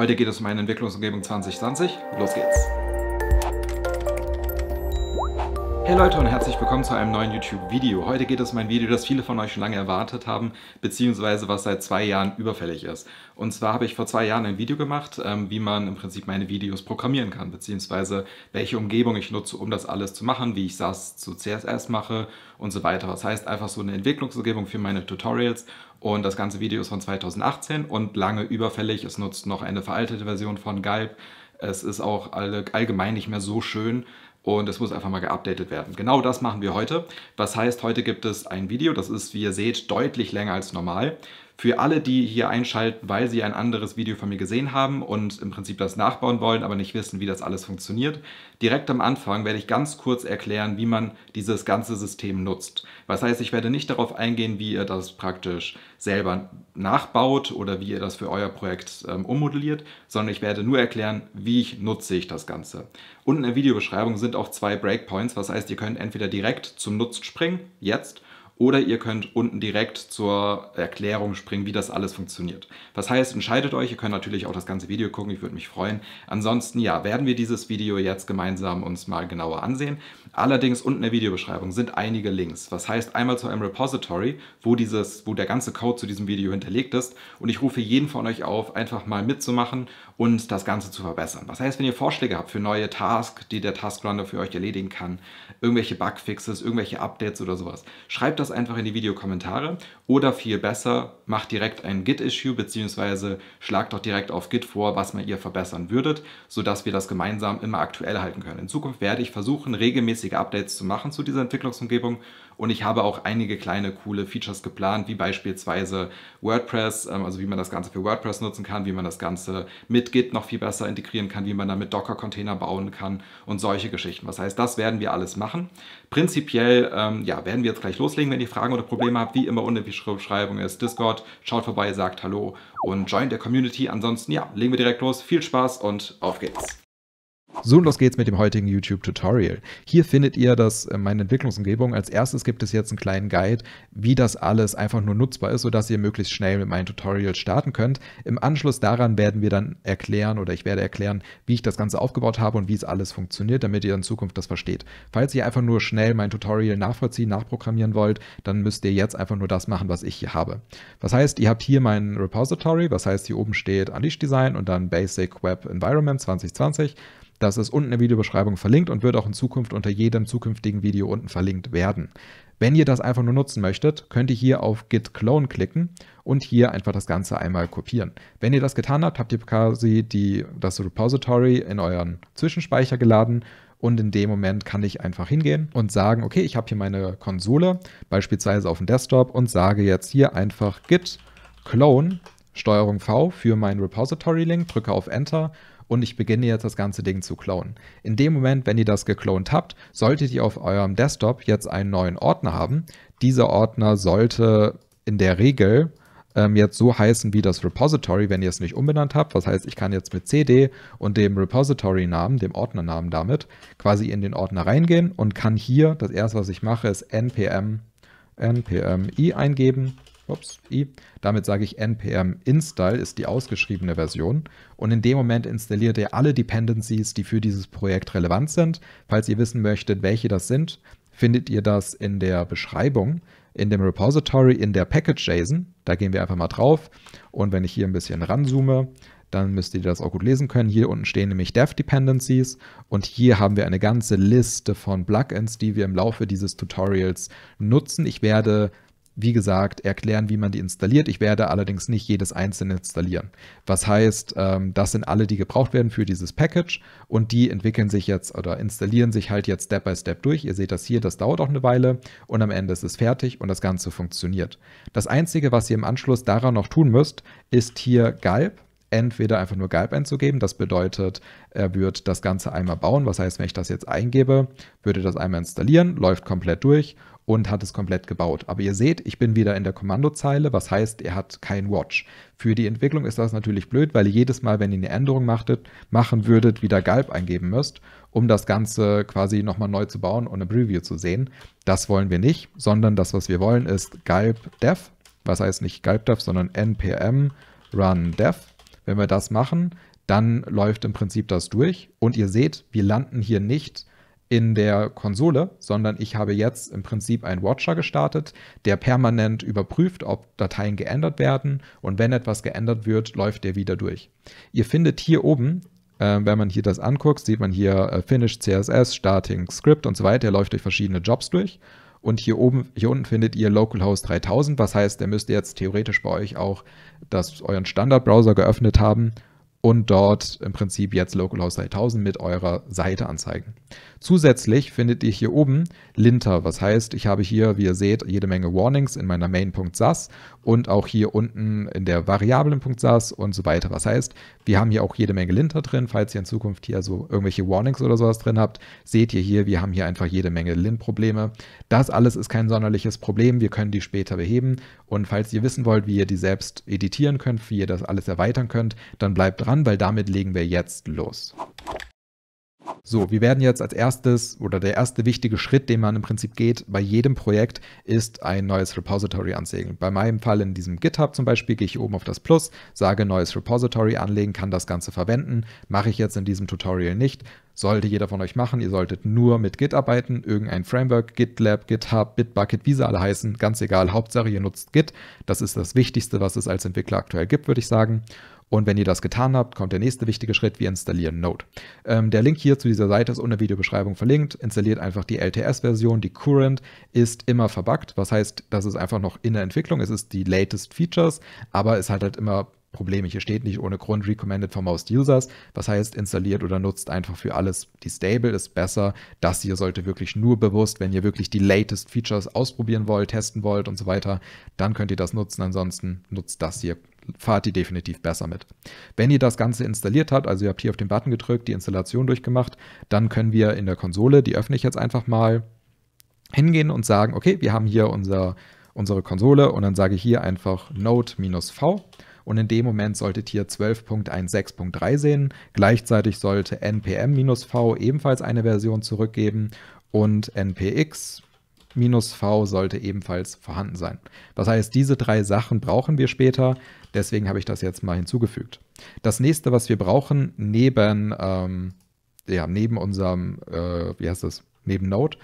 Heute geht es um meine Entwicklungsumgebung 2020. Los geht's! Hey Leute und herzlich willkommen zu einem neuen YouTube-Video. Heute geht es um ein Video, das viele von euch schon lange erwartet haben, beziehungsweise was seit zwei Jahren überfällig ist. Und zwar habe ich vor zwei Jahren ein Video gemacht, ähm, wie man im Prinzip meine Videos programmieren kann, beziehungsweise welche Umgebung ich nutze, um das alles zu machen, wie ich SAS zu CSS mache und so weiter. Das heißt einfach so eine Entwicklungsumgebung für meine Tutorials und das ganze Video ist von 2018 und lange überfällig. Es nutzt noch eine veraltete Version von Galb. Es ist auch allgemein nicht mehr so schön und es muss einfach mal geupdatet werden. Genau das machen wir heute. Was heißt, heute gibt es ein Video, das ist, wie ihr seht, deutlich länger als normal. Für alle, die hier einschalten, weil sie ein anderes Video von mir gesehen haben und im Prinzip das nachbauen wollen, aber nicht wissen, wie das alles funktioniert, direkt am Anfang werde ich ganz kurz erklären, wie man dieses ganze System nutzt. Was heißt, ich werde nicht darauf eingehen, wie ihr das praktisch selber nachbaut oder wie ihr das für euer Projekt ähm, ummodelliert, sondern ich werde nur erklären, wie ich nutze ich das Ganze. Unten in der Videobeschreibung sind auch zwei Breakpoints, was heißt, ihr könnt entweder direkt zum Nutzt springen, jetzt, oder ihr könnt unten direkt zur Erklärung springen, wie das alles funktioniert. Was heißt, entscheidet euch, ihr könnt natürlich auch das ganze Video gucken, ich würde mich freuen. Ansonsten, ja, werden wir dieses Video jetzt gemeinsam uns mal genauer ansehen. Allerdings unten in der Videobeschreibung sind einige Links. Was heißt einmal zu einem Repository, wo, dieses, wo der ganze Code zu diesem Video hinterlegt ist. Und ich rufe jeden von euch auf, einfach mal mitzumachen und das Ganze zu verbessern. Was heißt, wenn ihr Vorschläge habt für neue Tasks, die der Taskrunner für euch erledigen kann, irgendwelche Bugfixes, irgendwelche Updates oder sowas, schreibt das einfach in die Videokommentare oder viel besser, macht direkt ein Git-Issue beziehungsweise schlagt doch direkt auf Git vor, was man ihr verbessern würdet, sodass wir das gemeinsam immer aktuell halten können. In Zukunft werde ich versuchen, regelmäßige Updates zu machen zu dieser Entwicklungsumgebung und ich habe auch einige kleine coole Features geplant, wie beispielsweise WordPress, ähm, also wie man das Ganze für WordPress nutzen kann, wie man das Ganze mit Git noch viel besser integrieren kann, wie man damit Docker-Container bauen kann und solche Geschichten. Das heißt, das werden wir alles machen. Prinzipiell ähm, ja, werden wir jetzt gleich loslegen, wenn ihr Fragen oder Probleme habt. Wie immer unten in der Beschreibung ist Discord. Schaut vorbei, sagt Hallo und join der Community. Ansonsten, ja, legen wir direkt los. Viel Spaß und auf geht's. So, los geht's mit dem heutigen YouTube-Tutorial. Hier findet ihr das, äh, meine Entwicklungsumgebung. Als erstes gibt es jetzt einen kleinen Guide, wie das alles einfach nur nutzbar ist, sodass ihr möglichst schnell mit meinen Tutorials starten könnt. Im Anschluss daran werden wir dann erklären oder ich werde erklären, wie ich das Ganze aufgebaut habe und wie es alles funktioniert, damit ihr in Zukunft das versteht. Falls ihr einfach nur schnell mein Tutorial nachvollziehen, nachprogrammieren wollt, dann müsst ihr jetzt einfach nur das machen, was ich hier habe. Was heißt, ihr habt hier mein Repository, was heißt, hier oben steht Unleash Design und dann Basic Web Environment 2020. Das ist unten in der Videobeschreibung verlinkt und wird auch in Zukunft unter jedem zukünftigen Video unten verlinkt werden. Wenn ihr das einfach nur nutzen möchtet, könnt ihr hier auf Git Clone klicken und hier einfach das Ganze einmal kopieren. Wenn ihr das getan habt, habt ihr quasi die, das Repository in euren Zwischenspeicher geladen und in dem Moment kann ich einfach hingehen und sagen, okay, ich habe hier meine Konsole, beispielsweise auf dem Desktop und sage jetzt hier einfach Git Clone Steuerung V für meinen Repository-Link, drücke auf Enter und ich beginne jetzt das ganze Ding zu klonen. In dem Moment, wenn ihr das geklont habt, solltet ihr auf eurem Desktop jetzt einen neuen Ordner haben. Dieser Ordner sollte in der Regel ähm, jetzt so heißen wie das Repository, wenn ihr es nicht umbenannt habt. Was heißt, ich kann jetzt mit CD und dem Repository-Namen, dem Ordnernamen damit, quasi in den Ordner reingehen und kann hier, das erste, was ich mache, ist npm, npm i eingeben ups, i. Damit sage ich npm install ist die ausgeschriebene Version und in dem Moment installiert er alle Dependencies, die für dieses Projekt relevant sind. Falls ihr wissen möchtet, welche das sind, findet ihr das in der Beschreibung, in dem Repository, in der Package.json. Da gehen wir einfach mal drauf und wenn ich hier ein bisschen ranzoome, dann müsst ihr das auch gut lesen können. Hier unten stehen nämlich Dev Dependencies und hier haben wir eine ganze Liste von Plugins, die wir im Laufe dieses Tutorials nutzen. Ich werde wie gesagt, erklären, wie man die installiert. Ich werde allerdings nicht jedes einzelne installieren. Was heißt, ähm, das sind alle, die gebraucht werden für dieses Package und die entwickeln sich jetzt oder installieren sich halt jetzt Step by Step durch. Ihr seht das hier, das dauert auch eine Weile und am Ende ist es fertig und das Ganze funktioniert. Das Einzige, was ihr im Anschluss daran noch tun müsst, ist hier Galb entweder einfach nur Galb einzugeben. Das bedeutet, er wird das Ganze einmal bauen. Was heißt, wenn ich das jetzt eingebe, würde das einmal installieren, läuft komplett durch und hat es komplett gebaut. Aber ihr seht, ich bin wieder in der Kommandozeile, was heißt, er hat kein Watch. Für die Entwicklung ist das natürlich blöd, weil ihr jedes Mal, wenn ihr eine Änderung machtet, machen würdet, wieder Galb eingeben müsst, um das Ganze quasi nochmal neu zu bauen und eine Preview zu sehen. Das wollen wir nicht, sondern das, was wir wollen, ist Galb dev. Was heißt nicht Galb dev, sondern npm run dev Wenn wir das machen, dann läuft im Prinzip das durch und ihr seht, wir landen hier nicht in der Konsole, sondern ich habe jetzt im Prinzip einen Watcher gestartet, der permanent überprüft, ob Dateien geändert werden und wenn etwas geändert wird, läuft der wieder durch. Ihr findet hier oben, äh, wenn man hier das anguckt, sieht man hier äh, Finish CSS, Starting Script und so weiter, der läuft durch verschiedene Jobs durch. Und hier oben, hier unten findet ihr Localhost 3000, was heißt, der müsste jetzt theoretisch bei euch auch das, euren Standardbrowser geöffnet haben und dort im Prinzip jetzt Localhost 3000 mit eurer Seite anzeigen. Zusätzlich findet ihr hier oben Linter, was heißt, ich habe hier, wie ihr seht, jede Menge Warnings in meiner main.sas und auch hier unten in der Variablen.sas und so weiter. Was heißt, wir haben hier auch jede Menge Linter drin. Falls ihr in Zukunft hier so irgendwelche Warnings oder sowas drin habt, seht ihr hier, wir haben hier einfach jede Menge Lint-Probleme. Das alles ist kein sonderliches Problem. Wir können die später beheben. Und falls ihr wissen wollt, wie ihr die selbst editieren könnt, wie ihr das alles erweitern könnt, dann bleibt dran, weil damit legen wir jetzt los. So, wir werden jetzt als erstes oder der erste wichtige Schritt, den man im Prinzip geht bei jedem Projekt, ist ein neues Repository anlegen. Bei meinem Fall in diesem GitHub zum Beispiel gehe ich oben auf das Plus, sage neues Repository anlegen, kann das Ganze verwenden. Mache ich jetzt in diesem Tutorial nicht. Sollte jeder von euch machen. Ihr solltet nur mit Git arbeiten, irgendein Framework, GitLab, GitHub, Bitbucket, wie sie alle heißen, ganz egal. Hauptsache ihr nutzt Git. Das ist das Wichtigste, was es als Entwickler aktuell gibt, würde ich sagen. Und wenn ihr das getan habt, kommt der nächste wichtige Schritt, wir installieren Node. Ähm, der Link hier zu dieser Seite ist unter Videobeschreibung verlinkt. Installiert einfach die LTS-Version, die Current ist immer verbuggt. Was heißt, das ist einfach noch in der Entwicklung. Es ist die latest Features, aber es hat halt immer Probleme. Hier steht nicht ohne Grund recommended for most users. Was heißt, installiert oder nutzt einfach für alles. Die Stable ist besser. Das hier sollte wirklich nur bewusst, wenn ihr wirklich die latest Features ausprobieren wollt, testen wollt und so weiter, dann könnt ihr das nutzen. Ansonsten nutzt das hier fahrt ihr definitiv besser mit. Wenn ihr das Ganze installiert habt, also ihr habt hier auf den Button gedrückt, die Installation durchgemacht, dann können wir in der Konsole, die öffne ich jetzt einfach mal, hingehen und sagen, okay, wir haben hier unser, unsere Konsole und dann sage ich hier einfach Node-V und in dem Moment solltet ihr 12.16.3 sehen. Gleichzeitig sollte npm-v ebenfalls eine Version zurückgeben und npx minus v sollte ebenfalls vorhanden sein. Das heißt, diese drei Sachen brauchen wir später, deswegen habe ich das jetzt mal hinzugefügt. Das nächste, was wir brauchen, neben, ähm, ja, neben unserem, äh, wie heißt das, neben Node,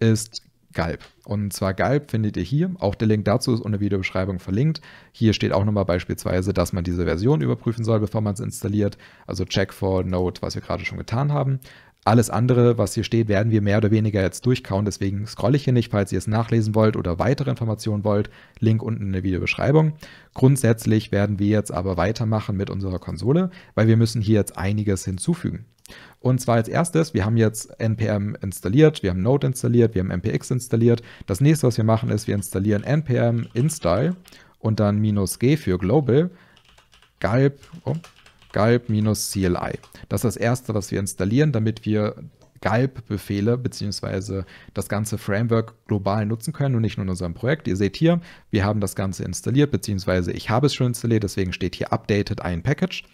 ist Galb. Und zwar Galb findet ihr hier. Auch der Link dazu ist unter der Videobeschreibung verlinkt. Hier steht auch nochmal beispielsweise, dass man diese Version überprüfen soll, bevor man es installiert. Also check for Node, was wir gerade schon getan haben. Alles andere, was hier steht, werden wir mehr oder weniger jetzt durchkauen. Deswegen scrolle ich hier nicht, falls ihr es nachlesen wollt oder weitere Informationen wollt. Link unten in der Videobeschreibung. Grundsätzlich werden wir jetzt aber weitermachen mit unserer Konsole, weil wir müssen hier jetzt einiges hinzufügen. Und zwar als erstes, wir haben jetzt npm installiert, wir haben Node installiert, wir haben npx installiert. Das nächste, was wir machen, ist, wir installieren npm install und dann minus g für global, galb, oh, galb-cli. Das ist das erste, was wir installieren, damit wir Galb-Befehle bzw. das ganze Framework global nutzen können und nicht nur in unserem Projekt. Ihr seht hier, wir haben das Ganze installiert, beziehungsweise ich habe es schon installiert, deswegen steht hier Updated ein Package.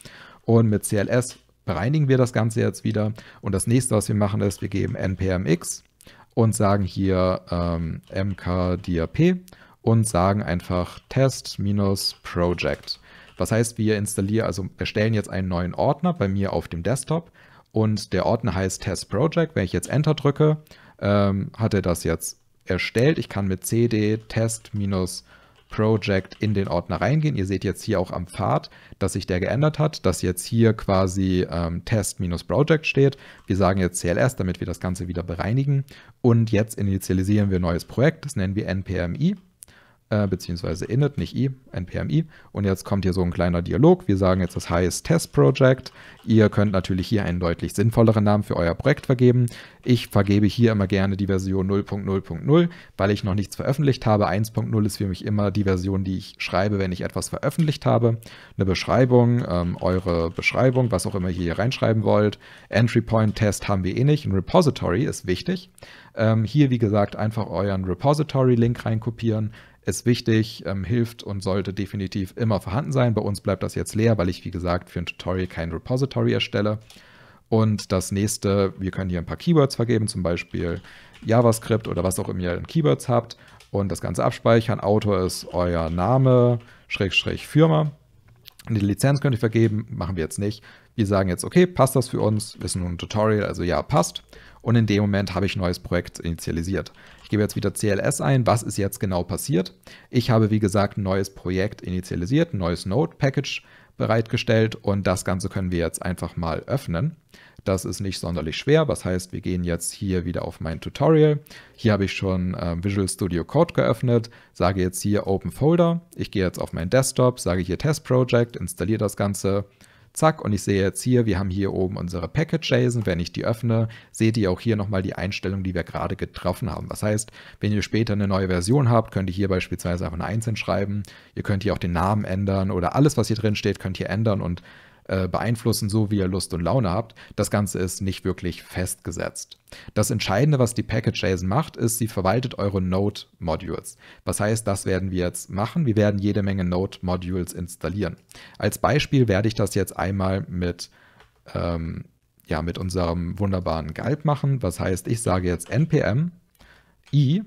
Und mit CLS bereinigen wir das Ganze jetzt wieder. Und das nächste, was wir machen, ist, wir geben npmx und sagen hier ähm, mkdirp und sagen einfach test-project. Was heißt, wir installieren, also erstellen jetzt einen neuen Ordner bei mir auf dem Desktop und der Ordner heißt Test Project. Wenn ich jetzt Enter drücke, ähm, hat er das jetzt erstellt. Ich kann mit cd test Project in den Ordner reingehen. Ihr seht jetzt hier auch am Pfad, dass sich der geändert hat, dass jetzt hier quasi ähm, Test-Project steht. Wir sagen jetzt CLS, damit wir das Ganze wieder bereinigen. Und jetzt initialisieren wir ein neues Projekt, das nennen wir npmi äh, beziehungsweise init, nicht i, npmi. Und jetzt kommt hier so ein kleiner Dialog. Wir sagen jetzt, das heißt Test Project. Ihr könnt natürlich hier einen deutlich sinnvolleren Namen für euer Projekt vergeben. Ich vergebe hier immer gerne die Version 0.0.0, weil ich noch nichts veröffentlicht habe. 1.0 ist für mich immer die Version, die ich schreibe, wenn ich etwas veröffentlicht habe. Eine Beschreibung, ähm, eure Beschreibung, was auch immer ihr hier reinschreiben wollt. Entry Point Test haben wir eh nicht. Ein Repository ist wichtig. Ähm, hier, wie gesagt, einfach euren Repository-Link reinkopieren ist wichtig, ähm, hilft und sollte definitiv immer vorhanden sein. Bei uns bleibt das jetzt leer, weil ich, wie gesagt, für ein Tutorial kein Repository erstelle. Und das nächste, wir können hier ein paar Keywords vergeben, zum Beispiel JavaScript oder was auch immer ihr in Keywords habt. Und das Ganze abspeichern. Autor ist euer Name, Schrägstrich Firma. Die Lizenz könnt ihr vergeben, machen wir jetzt nicht. Wir sagen jetzt, okay, passt das für uns? Ist nur ein Tutorial, also ja, passt. Und in dem Moment habe ich ein neues Projekt initialisiert. Ich gebe jetzt wieder CLS ein. Was ist jetzt genau passiert? Ich habe, wie gesagt, ein neues Projekt initialisiert, ein neues Node-Package bereitgestellt und das Ganze können wir jetzt einfach mal öffnen. Das ist nicht sonderlich schwer. Was heißt, wir gehen jetzt hier wieder auf mein Tutorial. Hier habe ich schon äh, Visual Studio Code geöffnet, sage jetzt hier Open Folder. Ich gehe jetzt auf meinen Desktop, sage hier Test Project, installiere das Ganze. Zack, und ich sehe jetzt hier, wir haben hier oben unsere Package-JSON. Wenn ich die öffne, seht ihr auch hier nochmal die Einstellung, die wir gerade getroffen haben. Das heißt, wenn ihr später eine neue Version habt, könnt ihr hier beispielsweise einfach eine 1 schreiben. Ihr könnt hier auch den Namen ändern oder alles, was hier drin steht, könnt ihr ändern und äh, beeinflussen, so wie ihr Lust und Laune habt. Das Ganze ist nicht wirklich festgesetzt. Das Entscheidende, was die Package.json macht, ist, sie verwaltet eure Node-Modules. Was heißt, das werden wir jetzt machen. Wir werden jede Menge Node-Modules installieren. Als Beispiel werde ich das jetzt einmal mit, ähm, ja, mit unserem wunderbaren Galb machen. Was heißt, ich sage jetzt npm i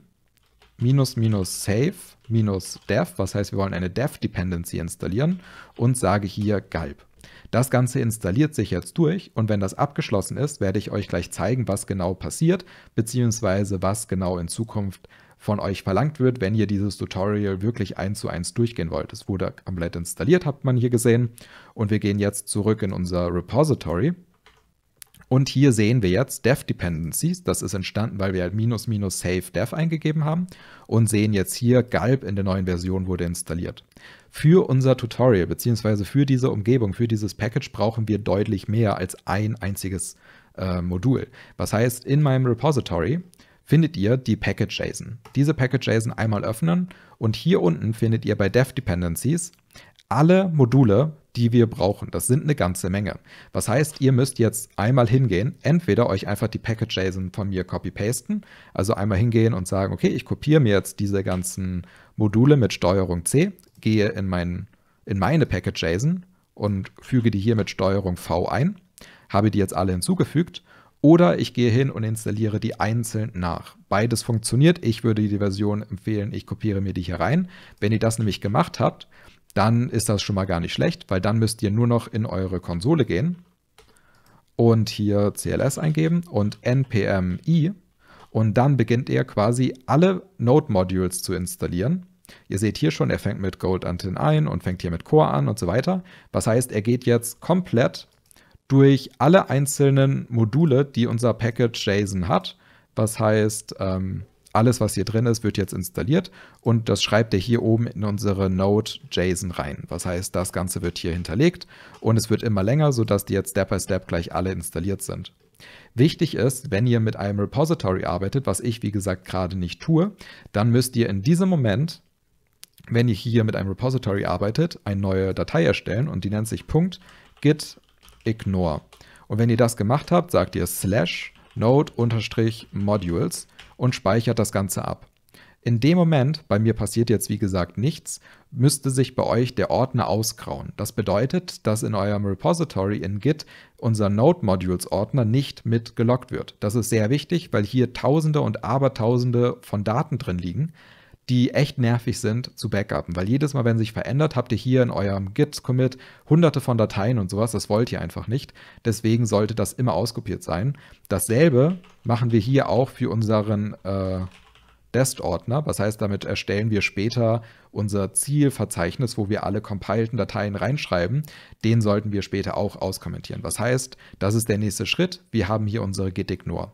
minus minus save minus dev, was heißt, wir wollen eine dev-Dependency installieren und sage hier Galb. Das Ganze installiert sich jetzt durch und wenn das abgeschlossen ist, werde ich euch gleich zeigen, was genau passiert, beziehungsweise was genau in Zukunft von euch verlangt wird, wenn ihr dieses Tutorial wirklich eins zu eins durchgehen wollt. Es wurde komplett installiert, hat man hier gesehen. Und wir gehen jetzt zurück in unser Repository und hier sehen wir jetzt Dev Dependencies. Das ist entstanden, weil wir halt minus minus save dev eingegeben haben und sehen jetzt hier Galb in der neuen Version wurde installiert. Für unser Tutorial bzw. für diese Umgebung, für dieses Package brauchen wir deutlich mehr als ein einziges äh, Modul. Was heißt, in meinem Repository findet ihr die Package.json. Diese Package.json einmal öffnen und hier unten findet ihr bei Dev Dependencies alle Module, die wir brauchen. Das sind eine ganze Menge. Was heißt, ihr müsst jetzt einmal hingehen, entweder euch einfach die Package.json von mir copy-pasten, also einmal hingehen und sagen, okay, ich kopiere mir jetzt diese ganzen Module mit Steuerung C, gehe in, mein, in meine Package.json und füge die hier mit Steuerung V ein, habe die jetzt alle hinzugefügt oder ich gehe hin und installiere die einzeln nach. Beides funktioniert. Ich würde die Version empfehlen, ich kopiere mir die hier rein. Wenn ihr das nämlich gemacht habt, dann ist das schon mal gar nicht schlecht, weil dann müsst ihr nur noch in eure Konsole gehen und hier CLS eingeben und npm i und dann beginnt er quasi alle Node-Modules zu installieren. Ihr seht hier schon, er fängt mit Gold Antin ein und fängt hier mit Core an und so weiter. Was heißt, er geht jetzt komplett durch alle einzelnen Module, die unser Package JSON hat. Was heißt, ähm, alles, was hier drin ist, wird jetzt installiert und das schreibt er hier oben in unsere Node.json rein. Was heißt, das Ganze wird hier hinterlegt und es wird immer länger, sodass die jetzt Step by Step gleich alle installiert sind. Wichtig ist, wenn ihr mit einem Repository arbeitet, was ich wie gesagt gerade nicht tue, dann müsst ihr in diesem Moment, wenn ihr hier mit einem Repository arbeitet, eine neue Datei erstellen und die nennt sich .git ignore. Und wenn ihr das gemacht habt, sagt ihr slash node-modules und speichert das Ganze ab. In dem Moment, bei mir passiert jetzt wie gesagt nichts, müsste sich bei euch der Ordner ausgrauen. Das bedeutet, dass in eurem Repository in Git unser Node-Modules-Ordner nicht mit gelockt wird. Das ist sehr wichtig, weil hier Tausende und Abertausende von Daten drin liegen, die echt nervig sind zu backuppen, weil jedes Mal, wenn sich verändert, habt ihr hier in eurem Git-Commit hunderte von Dateien und sowas, das wollt ihr einfach nicht. Deswegen sollte das immer auskopiert sein. Dasselbe machen wir hier auch für unseren äh, Dest-Ordner. Das heißt, damit erstellen wir später unser Zielverzeichnis, wo wir alle compileden Dateien reinschreiben. Den sollten wir später auch auskommentieren. Was heißt, das ist der nächste Schritt. Wir haben hier unsere gitignore.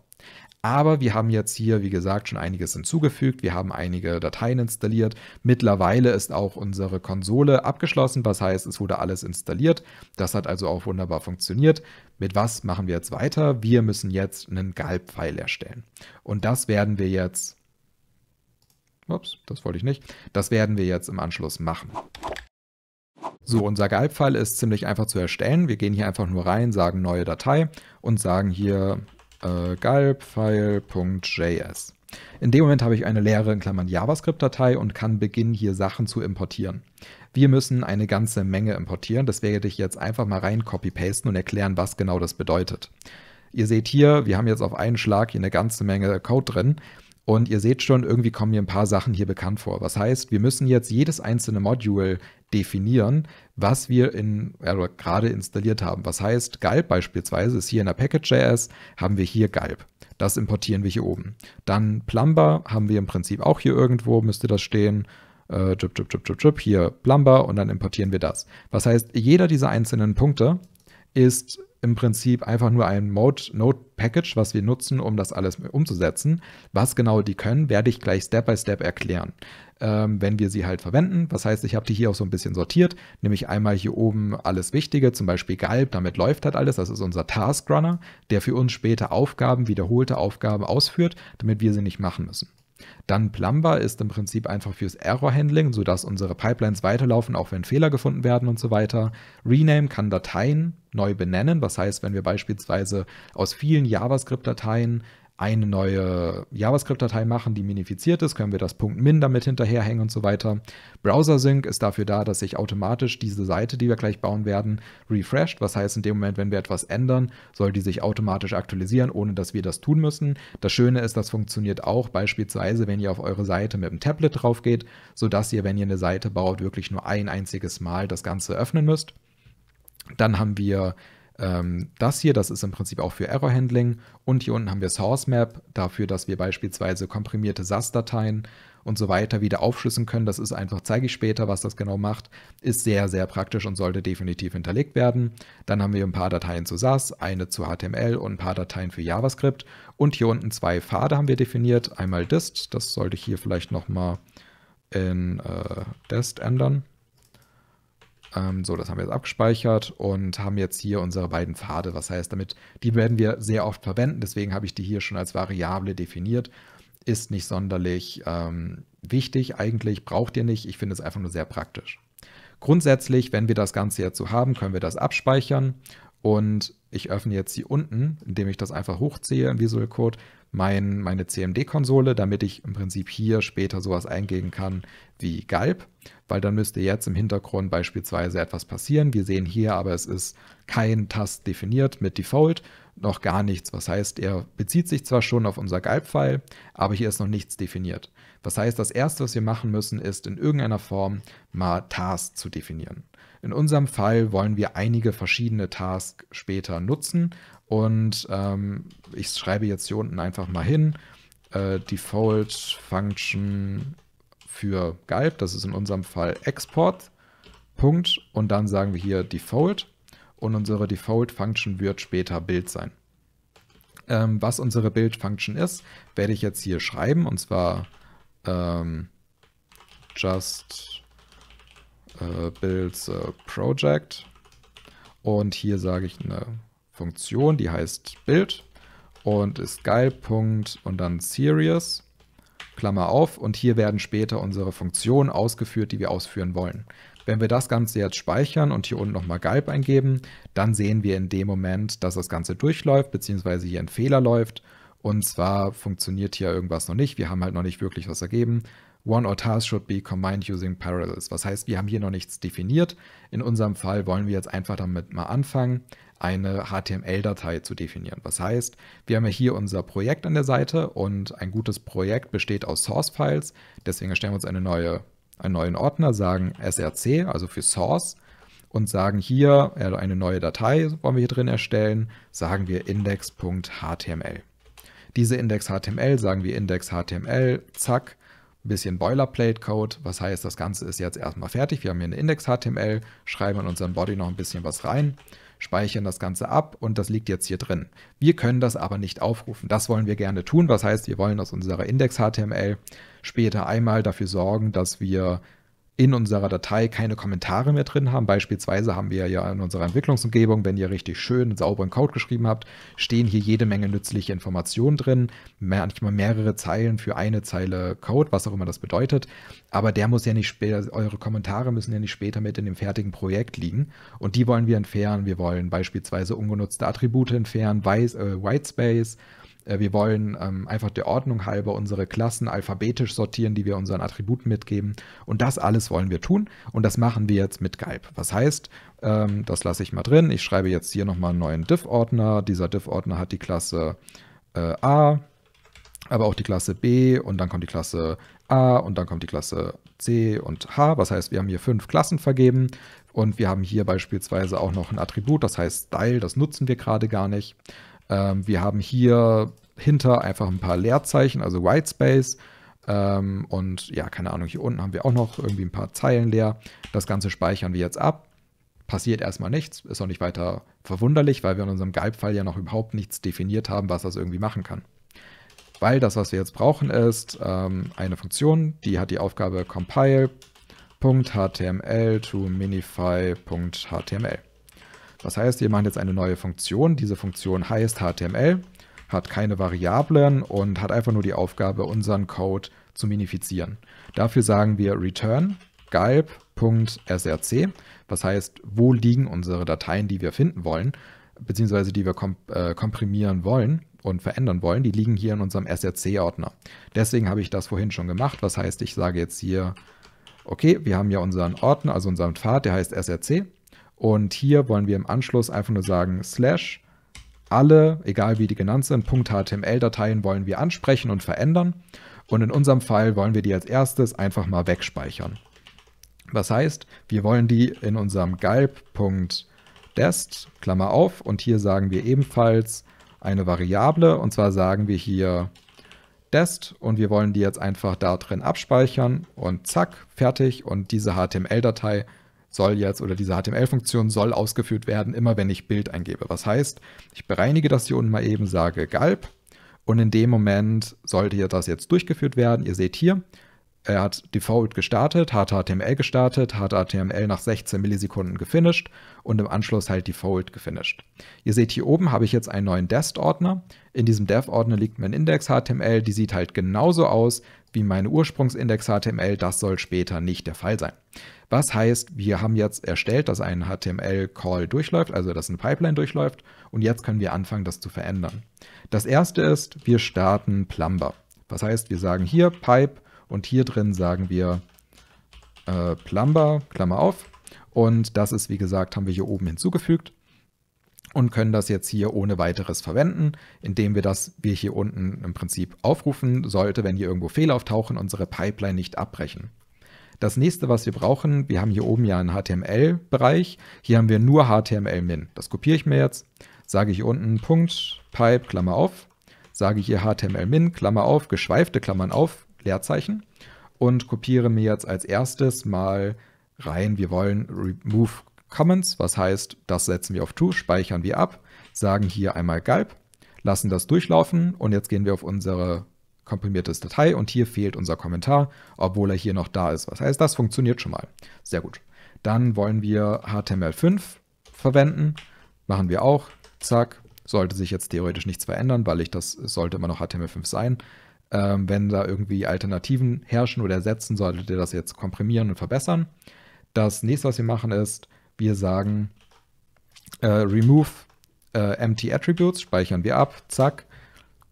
Aber wir haben jetzt hier, wie gesagt, schon einiges hinzugefügt. Wir haben einige Dateien installiert. Mittlerweile ist auch unsere Konsole abgeschlossen. Was heißt, es wurde alles installiert. Das hat also auch wunderbar funktioniert. Mit was machen wir jetzt weiter? Wir müssen jetzt einen Galb-File erstellen. Und das werden wir jetzt Ups, das wollte ich nicht. Das werden wir jetzt im Anschluss machen. So, unser Galb-File ist ziemlich einfach zu erstellen. Wir gehen hier einfach nur rein, sagen neue Datei und sagen hier äh, galbfile.js. In dem Moment habe ich eine leere in Klammern JavaScript-Datei und kann beginnen, hier Sachen zu importieren. Wir müssen eine ganze Menge importieren. Das werde ich jetzt einfach mal rein copy-pasten und erklären, was genau das bedeutet. Ihr seht hier, wir haben jetzt auf einen Schlag hier eine ganze Menge Code drin. Und ihr seht schon, irgendwie kommen mir ein paar Sachen hier bekannt vor. Was heißt, wir müssen jetzt jedes einzelne Module definieren, was wir in, äh, gerade installiert haben. Was heißt, Galb beispielsweise ist hier in der Package.js, haben wir hier Galb. Das importieren wir hier oben. Dann Plumber haben wir im Prinzip auch hier irgendwo, müsste das stehen. Äh, jup, jup, jup, hier Plumber und dann importieren wir das. Was heißt, jeder dieser einzelnen Punkte ist im Prinzip einfach nur ein Node-Package, was wir nutzen, um das alles umzusetzen. Was genau die können, werde ich gleich Step by Step erklären, ähm, wenn wir sie halt verwenden. Das heißt, ich habe die hier auch so ein bisschen sortiert, nämlich einmal hier oben alles Wichtige, zum Beispiel Galb, damit läuft halt alles. Das ist unser Task Runner, der für uns später Aufgaben, wiederholte Aufgaben ausführt, damit wir sie nicht machen müssen. Dann Plumber ist im Prinzip einfach fürs Error-Handling, sodass unsere Pipelines weiterlaufen, auch wenn Fehler gefunden werden und so weiter. Rename kann Dateien neu benennen. Was heißt, wenn wir beispielsweise aus vielen JavaScript-Dateien eine neue JavaScript-Datei machen, die minifiziert ist, können wir das .min damit hinterherhängen und so weiter. Browser Sync ist dafür da, dass sich automatisch diese Seite, die wir gleich bauen werden, refresht. Was heißt, in dem Moment, wenn wir etwas ändern, soll die sich automatisch aktualisieren, ohne dass wir das tun müssen. Das Schöne ist, das funktioniert auch beispielsweise, wenn ihr auf eure Seite mit dem Tablet drauf geht, sodass ihr, wenn ihr eine Seite baut, wirklich nur ein einziges Mal das Ganze öffnen müsst. Dann haben wir ähm, das hier, das ist im Prinzip auch für Error Handling. Und hier unten haben wir Source Map dafür, dass wir beispielsweise komprimierte SAS-Dateien und so weiter wieder aufschlüsseln können. Das ist einfach, zeige ich später, was das genau macht. Ist sehr, sehr praktisch und sollte definitiv hinterlegt werden. Dann haben wir ein paar Dateien zu SAS, eine zu HTML und ein paar Dateien für JavaScript. Und hier unten zwei Pfade haben wir definiert. Einmal dist, das sollte ich hier vielleicht nochmal in äh, dest ändern. Ähm, so, das haben wir jetzt abgespeichert und haben jetzt hier unsere beiden Pfade. Was heißt damit, die werden wir sehr oft verwenden, deswegen habe ich die hier schon als Variable definiert. Ist nicht sonderlich ähm, wichtig, eigentlich braucht ihr nicht. Ich finde es einfach nur sehr praktisch. Grundsätzlich, wenn wir das Ganze jetzt so haben, können wir das abspeichern und ich öffne jetzt hier unten, indem ich das einfach hochziehe in Visual Code, mein, meine CMD-Konsole, damit ich im Prinzip hier später sowas eingeben kann wie Galb, weil dann müsste jetzt im Hintergrund beispielsweise etwas passieren. Wir sehen hier aber, es ist kein Tast definiert mit Default, noch gar nichts. Was heißt, er bezieht sich zwar schon auf unser Galb-File, aber hier ist noch nichts definiert. Was heißt, das erste, was wir machen müssen, ist in irgendeiner Form mal Task zu definieren. In unserem Fall wollen wir einige verschiedene Tasks später nutzen. Und ähm, ich schreibe jetzt hier unten einfach mal hin, äh, Default Function für Galb, das ist in unserem Fall Export, Punkt, und dann sagen wir hier Default. Und unsere Default Function wird später Bild sein. Ähm, was unsere Build Function ist, werde ich jetzt hier schreiben. Und zwar ähm, just äh, builds a project und hier sage ich eine Funktion, die heißt Bild und ist geil, Punkt und dann Serious, Klammer auf und hier werden später unsere Funktionen ausgeführt, die wir ausführen wollen. Wenn wir das Ganze jetzt speichern und hier unten nochmal Galb eingeben, dann sehen wir in dem Moment, dass das Ganze durchläuft, beziehungsweise hier ein Fehler läuft. Und zwar funktioniert hier irgendwas noch nicht. Wir haben halt noch nicht wirklich was ergeben. One or task should be combined using parallels. Was heißt, wir haben hier noch nichts definiert. In unserem Fall wollen wir jetzt einfach damit mal anfangen, eine HTML-Datei zu definieren. Was heißt, wir haben ja hier unser Projekt an der Seite und ein gutes Projekt besteht aus Source-Files. Deswegen erstellen wir uns eine neue, einen neuen Ordner, sagen src, also für Source, und sagen hier, eine neue Datei wollen wir hier drin erstellen, sagen wir index.html. Diese Index.html sagen wir Index.html, zack, bisschen Boilerplate-Code. Was heißt, das Ganze ist jetzt erstmal fertig. Wir haben hier eine Index.html, schreiben in unseren Body noch ein bisschen was rein speichern das Ganze ab und das liegt jetzt hier drin. Wir können das aber nicht aufrufen. Das wollen wir gerne tun. Was heißt, wir wollen aus unserer Index.html später einmal dafür sorgen, dass wir in unserer Datei keine Kommentare mehr drin haben. Beispielsweise haben wir ja in unserer Entwicklungsumgebung, wenn ihr richtig schön sauberen Code geschrieben habt, stehen hier jede Menge nützliche Informationen drin, manchmal mehrere Zeilen für eine Zeile Code, was auch immer das bedeutet. Aber der muss ja nicht später, eure Kommentare müssen ja nicht später mit in dem fertigen Projekt liegen. Und die wollen wir entfernen. Wir wollen beispielsweise ungenutzte Attribute entfernen, äh, Whitespace, äh, wir wollen ähm, einfach der Ordnung halber unsere Klassen alphabetisch sortieren, die wir unseren Attributen mitgeben. Und das alles wollen wir tun. Und das machen wir jetzt mit Galb. Was heißt, ähm, das lasse ich mal drin. Ich schreibe jetzt hier nochmal einen neuen Div-Ordner. Dieser Div-Ordner hat die Klasse äh, A. aber auch die Klasse B und dann kommt die Klasse A und dann kommt die Klasse C und H. Was heißt, wir haben hier fünf Klassen vergeben und wir haben hier beispielsweise auch noch ein Attribut, das heißt Style, das nutzen wir gerade gar nicht. Ähm, wir haben hier hinter einfach ein paar Leerzeichen, also Whitespace. Ähm, und ja, keine Ahnung, hier unten haben wir auch noch irgendwie ein paar Zeilen leer. Das Ganze speichern wir jetzt ab. Passiert erstmal nichts, ist auch nicht weiter verwunderlich, weil wir in unserem Galb-Fall ja noch überhaupt nichts definiert haben, was das irgendwie machen kann. Weil das, was wir jetzt brauchen, ist ähm, eine Funktion, die hat die Aufgabe compile.html to minify.html. Das heißt, wir machen jetzt eine neue Funktion. Diese Funktion heißt HTML, hat keine Variablen und hat einfach nur die Aufgabe, unseren Code zu minifizieren. Dafür sagen wir return galb.src, was heißt, wo liegen unsere Dateien, die wir finden wollen, beziehungsweise die wir komp äh, komprimieren wollen und verändern wollen, die liegen hier in unserem src-Ordner. Deswegen habe ich das vorhin schon gemacht, was heißt, ich sage jetzt hier, okay, wir haben ja unseren Ordner, also unseren Pfad, der heißt src und hier wollen wir im Anschluss einfach nur sagen, slash alle, egal wie die genannt sind, .html-Dateien wollen wir ansprechen und verändern. Und in unserem Fall wollen wir die als erstes einfach mal wegspeichern. Das heißt, wir wollen die in unserem galb.dest, Klammer auf, und hier sagen wir ebenfalls eine Variable, und zwar sagen wir hier dest und wir wollen die jetzt einfach da drin abspeichern und zack, fertig. Und diese HTML-Datei soll jetzt oder diese HTML-Funktion soll ausgeführt werden, immer wenn ich Bild eingebe. Was heißt, ich bereinige das hier unten mal eben, sage Galb und in dem Moment sollte hier das jetzt durchgeführt werden. Ihr seht hier, er hat Default gestartet, hat HTML gestartet, hat HTML nach 16 Millisekunden gefinisht und im Anschluss halt Default gefinisht. Ihr seht hier oben habe ich jetzt einen neuen Dest-Ordner. In diesem Dev-Ordner liegt mein Index HTML, die sieht halt genauso aus wie meine Ursprungsindex HTML. Das soll später nicht der Fall sein. Was heißt, wir haben jetzt erstellt, dass ein HTML-Call durchläuft, also dass ein Pipeline durchläuft und jetzt können wir anfangen, das zu verändern. Das erste ist, wir starten Plumber. Was heißt, wir sagen hier Pipe und hier drin sagen wir äh, Plumber, Klammer auf. Und das ist, wie gesagt, haben wir hier oben hinzugefügt und können das jetzt hier ohne weiteres verwenden, indem wir das wir hier unten im Prinzip aufrufen, sollte, wenn hier irgendwo Fehler auftauchen, unsere Pipeline nicht abbrechen. Das nächste, was wir brauchen, wir haben hier oben ja einen HTML-Bereich. Hier haben wir nur HTML-Min. Das kopiere ich mir jetzt, sage ich unten Punkt, Pipe, Klammer auf, sage hier HTML-Min, Klammer auf, geschweifte Klammern auf, Leerzeichen. Und kopiere mir jetzt als erstes mal rein, wir wollen remove comments, was heißt, das setzen wir auf true, speichern wir ab, sagen hier einmal galb, lassen das durchlaufen. Und jetzt gehen wir auf unsere komprimiertes Datei und hier fehlt unser Kommentar, obwohl er hier noch da ist. Was heißt, das funktioniert schon mal. Sehr gut. Dann wollen wir HTML5 verwenden. Machen wir auch. Zack. Sollte sich jetzt theoretisch nichts verändern, weil ich das sollte immer noch HTML5 sein. Ähm, wenn da irgendwie Alternativen herrschen oder ersetzen, solltet ihr das jetzt komprimieren und verbessern. Das nächste, was wir machen, ist, wir sagen äh, remove äh, empty attributes, speichern wir ab, zack,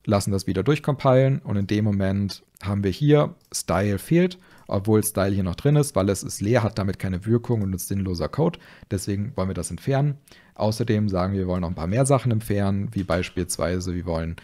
lassen das wieder durchcompilen und in dem Moment haben wir hier Style fehlt, obwohl Style hier noch drin ist, weil es ist leer, hat damit keine Wirkung und ist sinnloser Code. Deswegen wollen wir das entfernen. Außerdem sagen wir, wir wollen noch ein paar mehr Sachen entfernen, wie beispielsweise wir wollen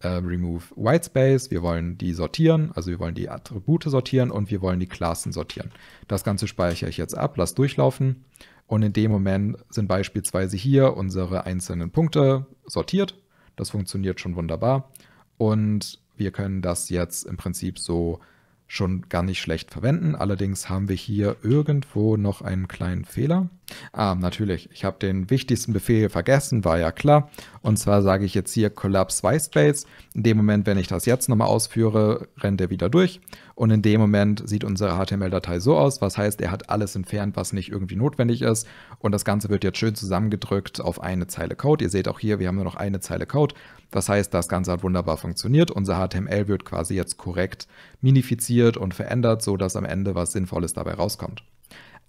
äh, remove whitespace, wir wollen die sortieren, also wir wollen die Attribute sortieren und wir wollen die Klassen sortieren. Das Ganze speichere ich jetzt ab, lasse durchlaufen und in dem Moment sind beispielsweise hier unsere einzelnen Punkte sortiert. Das funktioniert schon wunderbar und wir können das jetzt im Prinzip so schon gar nicht schlecht verwenden. Allerdings haben wir hier irgendwo noch einen kleinen Fehler. Ah, natürlich, ich habe den wichtigsten Befehl vergessen, war ja klar. Und zwar sage ich jetzt hier Collapse Whitespace. In dem Moment, wenn ich das jetzt nochmal ausführe, rennt er wieder durch. Und in dem Moment sieht unsere HTML-Datei so aus, was heißt, er hat alles entfernt, was nicht irgendwie notwendig ist. Und das Ganze wird jetzt schön zusammengedrückt auf eine Zeile Code. Ihr seht auch hier, wir haben nur noch eine Zeile Code. Das heißt, das Ganze hat wunderbar funktioniert. Unser HTML wird quasi jetzt korrekt minifiziert und verändert, sodass am Ende was Sinnvolles dabei rauskommt.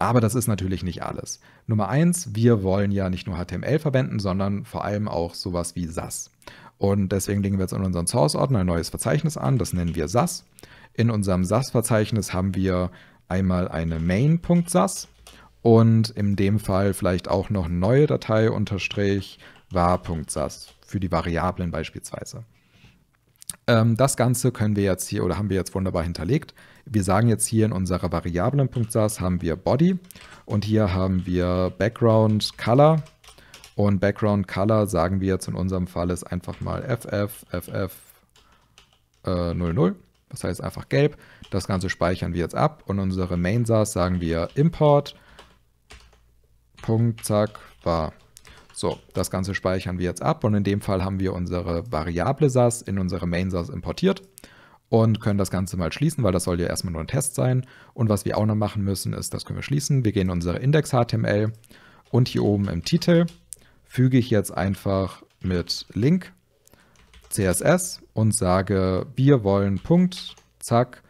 Aber das ist natürlich nicht alles. Nummer eins, wir wollen ja nicht nur HTML verwenden, sondern vor allem auch sowas wie SAS. Und deswegen legen wir jetzt in unseren Source-Ordner ein neues Verzeichnis an, das nennen wir SAS. In unserem SAS-Verzeichnis haben wir einmal eine main.sas und in dem Fall vielleicht auch noch eine neue Datei unterstrich var.sas für die Variablen beispielsweise. Ähm, das Ganze können wir jetzt hier oder haben wir jetzt wunderbar hinterlegt. Wir sagen jetzt hier in unserer Variablen.sas haben wir Body und hier haben wir Background Color und Background Color sagen wir jetzt in unserem Fall ist einfach mal FF, FF äh, 00. Das heißt einfach gelb. Das Ganze speichern wir jetzt ab und unsere Main SAS sagen wir Import. Punkt, zack, war. So, das Ganze speichern wir jetzt ab und in dem Fall haben wir unsere Variable SAS in unsere Main SAS importiert und können das Ganze mal schließen, weil das soll ja erstmal nur ein Test sein. Und was wir auch noch machen müssen, ist, das können wir schließen. Wir gehen in unsere Index.html und hier oben im Titel füge ich jetzt einfach mit Link CSS und sage, wir wollen Punkt, zack,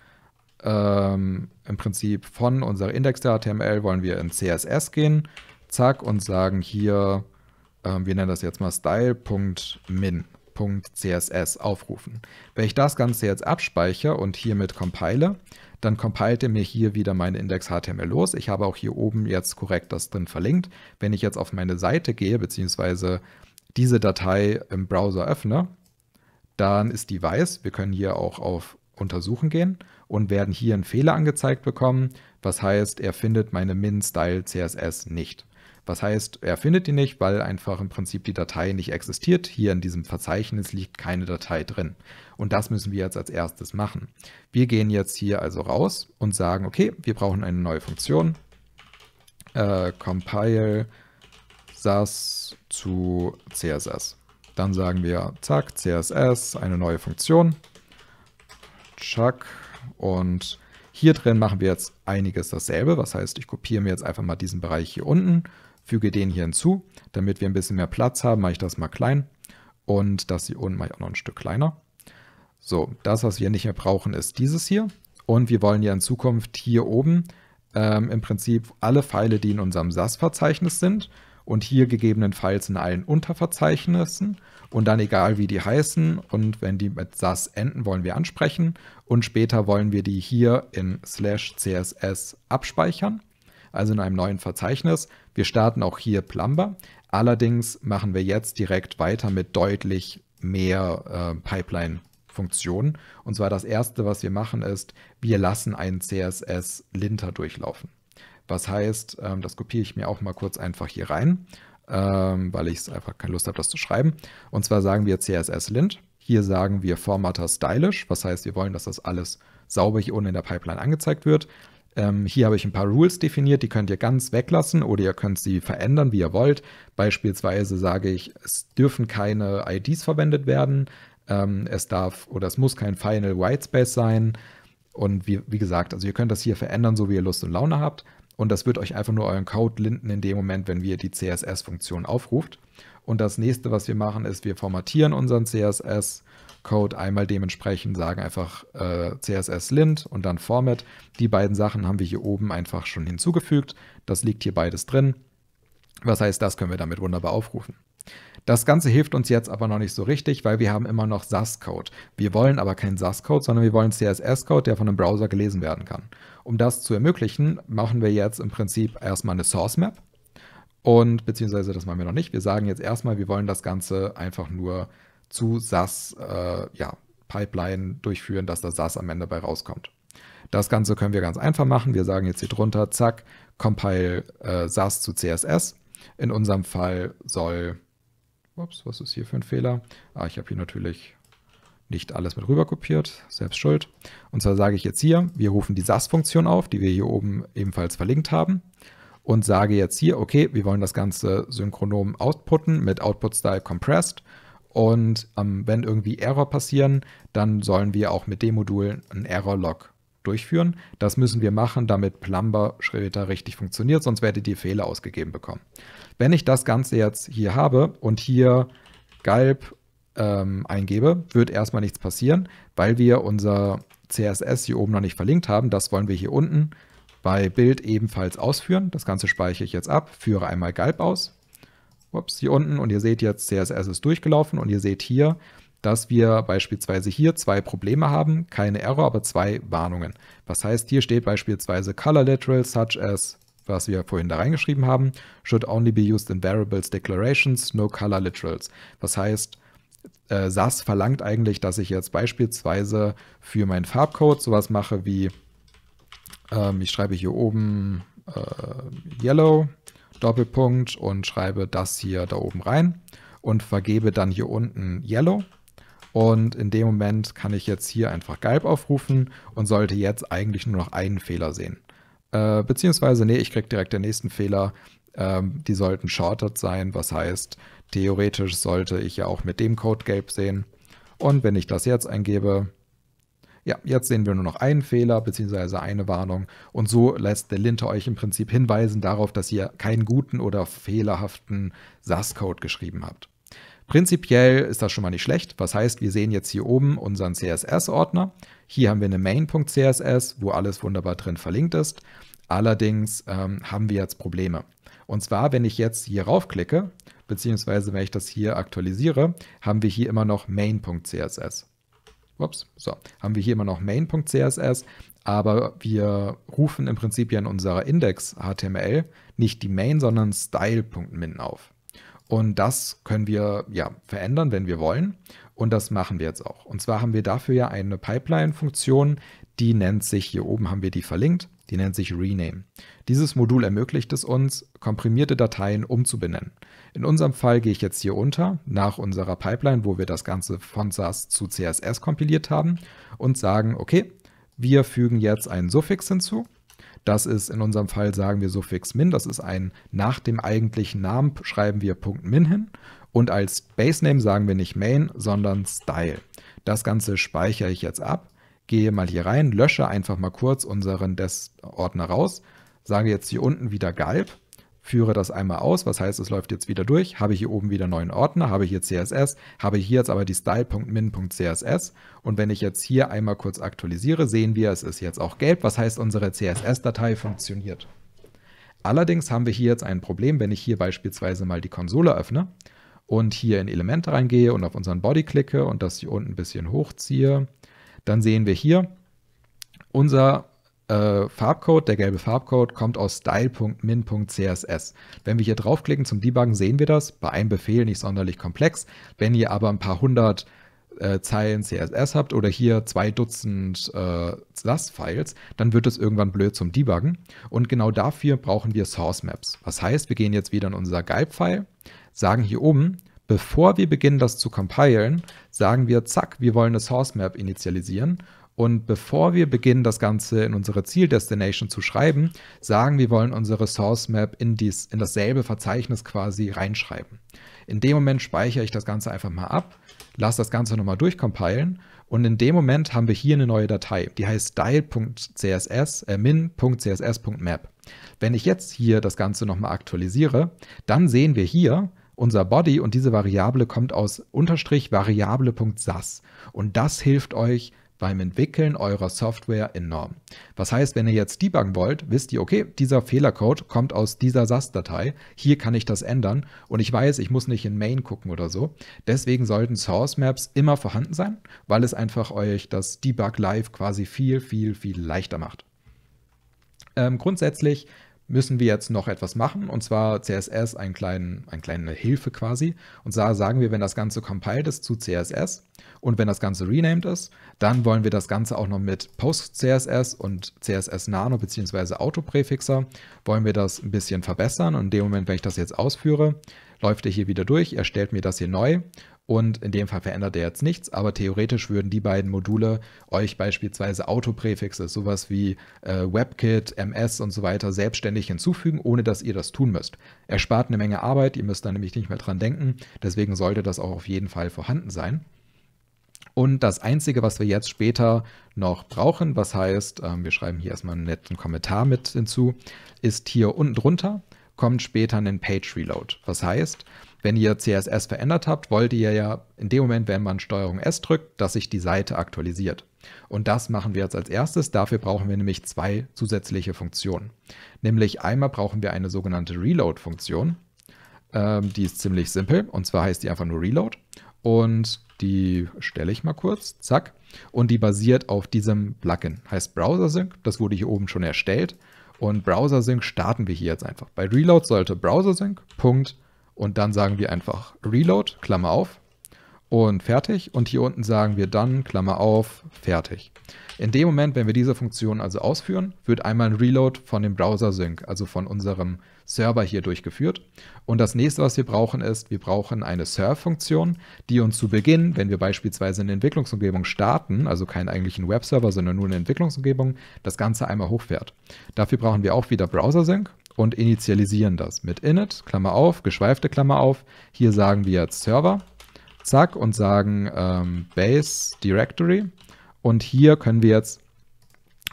ähm, im Prinzip von unserer Index.html wollen wir in CSS gehen, zack, und sagen hier ähm, wir nennen das jetzt mal style.min.css aufrufen. Wenn ich das Ganze jetzt abspeichere und hiermit compile, dann compilt er mir hier wieder meine Index.html los. Ich habe auch hier oben jetzt korrekt das drin verlinkt. Wenn ich jetzt auf meine Seite gehe, beziehungsweise diese Datei im Browser öffne, dann ist die weiß. Wir können hier auch auf Untersuchen gehen und werden hier einen Fehler angezeigt bekommen. Was heißt, er findet meine min-style-css nicht. Was heißt, er findet die nicht, weil einfach im Prinzip die Datei nicht existiert. Hier in diesem Verzeichnis liegt keine Datei drin. Und das müssen wir jetzt als erstes machen. Wir gehen jetzt hier also raus und sagen, okay, wir brauchen eine neue Funktion. Äh, compile SAS zu CSS. Dann sagen wir, zack, CSS, eine neue Funktion. Chuck. Und hier drin machen wir jetzt einiges dasselbe. Was heißt, ich kopiere mir jetzt einfach mal diesen Bereich hier unten füge den hier hinzu. Damit wir ein bisschen mehr Platz haben, mache ich das mal klein. Und das hier unten mache ich auch noch ein Stück kleiner. So, das, was wir nicht mehr brauchen, ist dieses hier. Und wir wollen ja in Zukunft hier oben ähm, im Prinzip alle Pfeile, die in unserem SAS-Verzeichnis sind und hier gegebenenfalls in allen Unterverzeichnissen und dann egal wie die heißen und wenn die mit SAS enden, wollen wir ansprechen und später wollen wir die hier in slash css abspeichern also in einem neuen Verzeichnis. Wir starten auch hier Plumber. Allerdings machen wir jetzt direkt weiter mit deutlich mehr äh, Pipeline-Funktionen. Und zwar das erste, was wir machen, ist, wir lassen einen CSS-Linter durchlaufen. Was heißt, ähm, das kopiere ich mir auch mal kurz einfach hier rein, ähm, weil ich einfach keine Lust habe, das zu schreiben. Und zwar sagen wir CSS-Lint. Hier sagen wir Formatter stylish, was heißt, wir wollen, dass das alles sauber hier unten in der Pipeline angezeigt wird. Ähm, hier habe ich ein paar Rules definiert, die könnt ihr ganz weglassen oder ihr könnt sie verändern, wie ihr wollt. Beispielsweise sage ich, es dürfen keine IDs verwendet werden, ähm, es darf oder es muss kein Final Whitespace sein. Und wie, wie gesagt, also ihr könnt das hier verändern, so wie ihr Lust und Laune habt. Und das wird euch einfach nur euren Code linden in dem Moment, wenn ihr die CSS-Funktion aufruft. Und das nächste, was wir machen, ist, wir formatieren unseren CSS Code einmal dementsprechend sagen einfach äh, CSS lint und dann Format. Die beiden Sachen haben wir hier oben einfach schon hinzugefügt. Das liegt hier beides drin. Was heißt, das können wir damit wunderbar aufrufen. Das Ganze hilft uns jetzt aber noch nicht so richtig, weil wir haben immer noch SAS-Code. Wir wollen aber keinen SAS-Code, sondern wir wollen CSS-Code, der von einem Browser gelesen werden kann. Um das zu ermöglichen, machen wir jetzt im Prinzip erstmal eine Source Map. Und beziehungsweise das machen wir noch nicht. Wir sagen jetzt erstmal, wir wollen das Ganze einfach nur zu SAS äh, ja, Pipeline durchführen, dass das SAS am Ende bei rauskommt. Das Ganze können wir ganz einfach machen. Wir sagen jetzt hier drunter, zack, compile äh, SAS zu CSS. In unserem Fall soll, ups, was ist hier für ein Fehler? Ah, ich habe hier natürlich nicht alles mit rüber kopiert, selbst schuld. Und zwar sage ich jetzt hier, wir rufen die SAS-Funktion auf, die wir hier oben ebenfalls verlinkt haben und sage jetzt hier, okay, wir wollen das Ganze synchronom outputten mit Output Style Compressed und ähm, wenn irgendwie Error passieren, dann sollen wir auch mit dem Modul einen Error-Log durchführen. Das müssen wir machen, damit Plumber später richtig funktioniert, sonst werdet ihr Fehler ausgegeben bekommen. Wenn ich das Ganze jetzt hier habe und hier Galb ähm, eingebe, wird erstmal nichts passieren, weil wir unser CSS hier oben noch nicht verlinkt haben. Das wollen wir hier unten bei Bild ebenfalls ausführen. Das Ganze speichere ich jetzt ab, führe einmal Galb aus ups, hier unten und ihr seht jetzt, CSS ist durchgelaufen und ihr seht hier, dass wir beispielsweise hier zwei Probleme haben, keine Error, aber zwei Warnungen. Was heißt, hier steht beispielsweise Color Literal such as, was wir vorhin da reingeschrieben haben, should only be used in variables declarations, no color literals. Was heißt, äh, SAS verlangt eigentlich, dass ich jetzt beispielsweise für meinen Farbcode sowas mache wie, ähm, ich schreibe hier oben äh, Yellow, Doppelpunkt und schreibe das hier da oben rein und vergebe dann hier unten Yellow. Und in dem Moment kann ich jetzt hier einfach Gelb aufrufen und sollte jetzt eigentlich nur noch einen Fehler sehen. Äh, beziehungsweise, nee, ich kriege direkt den nächsten Fehler. Ähm, die sollten shorted sein, was heißt, theoretisch sollte ich ja auch mit dem Code gelb sehen. Und wenn ich das jetzt eingebe, ja, jetzt sehen wir nur noch einen Fehler bzw. eine Warnung. Und so lässt der Linter euch im Prinzip hinweisen darauf, dass ihr keinen guten oder fehlerhaften SAS-Code geschrieben habt. Prinzipiell ist das schon mal nicht schlecht. Was heißt, wir sehen jetzt hier oben unseren CSS-Ordner. Hier haben wir eine main.css, wo alles wunderbar drin verlinkt ist. Allerdings ähm, haben wir jetzt Probleme. Und zwar, wenn ich jetzt hier raufklicke, beziehungsweise wenn ich das hier aktualisiere, haben wir hier immer noch main.css. Ups, so, haben wir hier immer noch main.css, aber wir rufen im Prinzip ja in unserer Index.html nicht die main, sondern style.min auf. Und das können wir ja verändern, wenn wir wollen. Und das machen wir jetzt auch. Und zwar haben wir dafür ja eine Pipeline-Funktion, die nennt sich, hier oben haben wir die verlinkt, die nennt sich Rename. Dieses Modul ermöglicht es uns, komprimierte Dateien umzubenennen. In unserem Fall gehe ich jetzt hier unter, nach unserer Pipeline, wo wir das Ganze von SAS zu CSS kompiliert haben und sagen, okay, wir fügen jetzt einen Suffix hinzu. Das ist in unserem Fall, sagen wir Suffix min, das ist ein nach dem eigentlichen Namen schreiben wir .min hin und als Basename sagen wir nicht main, sondern style. Das Ganze speichere ich jetzt ab, gehe mal hier rein, lösche einfach mal kurz unseren Des-Ordner raus, sage jetzt hier unten wieder Galb, führe das einmal aus, was heißt, es läuft jetzt wieder durch, habe hier oben wieder neuen Ordner, habe hier CSS, habe hier jetzt aber die style.min.css und wenn ich jetzt hier einmal kurz aktualisiere, sehen wir, es ist jetzt auch gelb, was heißt, unsere CSS-Datei funktioniert. Allerdings haben wir hier jetzt ein Problem, wenn ich hier beispielsweise mal die Konsole öffne und hier in Elemente reingehe und auf unseren Body klicke und das hier unten ein bisschen hochziehe, dann sehen wir hier, unser äh, Farbcode, der gelbe Farbcode, kommt aus style.min.css. Wenn wir hier draufklicken zum Debuggen, sehen wir das. Bei einem Befehl nicht sonderlich komplex. Wenn ihr aber ein paar hundert äh, Zeilen CSS habt oder hier zwei Dutzend äh, SAS-Files, dann wird es irgendwann blöd zum Debuggen. Und genau dafür brauchen wir Source Maps. Was heißt, wir gehen jetzt wieder in unser Galb-File, sagen hier oben, bevor wir beginnen, das zu compilen, sagen wir, zack, wir wollen eine Source Map initialisieren. Und bevor wir beginnen, das Ganze in unsere Zieldestination zu schreiben, sagen wir wollen unsere Source Map in, dies, in dasselbe Verzeichnis quasi reinschreiben. In dem Moment speichere ich das Ganze einfach mal ab, lasse das Ganze nochmal durchcompilen und in dem Moment haben wir hier eine neue Datei, die heißt style.css, äh, min.css.map. Wenn ich jetzt hier das Ganze nochmal aktualisiere, dann sehen wir hier, unser Body und diese Variable kommt aus Unterstrich Variable.sas. Und das hilft euch beim Entwickeln eurer Software enorm. Was heißt, wenn ihr jetzt debuggen wollt, wisst ihr, okay, dieser Fehlercode kommt aus dieser SAS-Datei, hier kann ich das ändern und ich weiß, ich muss nicht in Main gucken oder so. Deswegen sollten Source Maps immer vorhanden sein, weil es einfach euch das Debug Live quasi viel, viel, viel leichter macht. Ähm, grundsätzlich müssen wir jetzt noch etwas machen, und zwar CSS, ein kleinen, eine kleine Hilfe quasi. Und zwar sagen wir, wenn das Ganze compiled ist zu CSS und wenn das Ganze renamed ist, dann wollen wir das Ganze auch noch mit PostCSS und CSS Nano bzw. Autopräfixer, wollen wir das ein bisschen verbessern. Und in dem Moment, wenn ich das jetzt ausführe, läuft er hier wieder durch, er stellt mir das hier neu und in dem Fall verändert er jetzt nichts, aber theoretisch würden die beiden Module euch beispielsweise Autopräfixe, sowas wie äh, WebKit, MS und so weiter, selbstständig hinzufügen, ohne dass ihr das tun müsst. Er spart eine Menge Arbeit, ihr müsst da nämlich nicht mehr dran denken, deswegen sollte das auch auf jeden Fall vorhanden sein. Und das Einzige, was wir jetzt später noch brauchen, was heißt, ähm, wir schreiben hier erstmal einen netten Kommentar mit hinzu, ist hier unten drunter kommt später ein Page Reload. Was heißt, wenn ihr CSS verändert habt, wollt ihr ja in dem Moment, wenn man STRG S drückt, dass sich die Seite aktualisiert. Und das machen wir jetzt als erstes. Dafür brauchen wir nämlich zwei zusätzliche Funktionen. Nämlich einmal brauchen wir eine sogenannte Reload-Funktion. Ähm, die ist ziemlich simpel und zwar heißt die einfach nur Reload. Und die stelle ich mal kurz, zack. Und die basiert auf diesem Plugin, heißt Browser Sync. Das wurde hier oben schon erstellt. Und Browser Sync starten wir hier jetzt einfach. Bei Reload sollte Browser Sync, Punkt, und dann sagen wir einfach Reload, Klammer auf. und fertig. Und hier unten sagen wir dann, Klammer auf, fertig. In dem Moment, wenn wir diese Funktion also ausführen, wird einmal ein Reload von dem Browser-Sync, also von unserem Server hier durchgeführt. Und das nächste, was wir brauchen, ist, wir brauchen eine Serve-Funktion, die uns zu Beginn, wenn wir beispielsweise eine Entwicklungsumgebung starten, also keinen eigentlichen Webserver, sondern nur eine Entwicklungsumgebung, das Ganze einmal hochfährt. Dafür brauchen wir auch wieder Browser-Sync und initialisieren das mit init, Klammer auf, geschweifte Klammer auf. Hier sagen wir jetzt Server, zack, und sagen ähm, Base Directory. Und hier können wir jetzt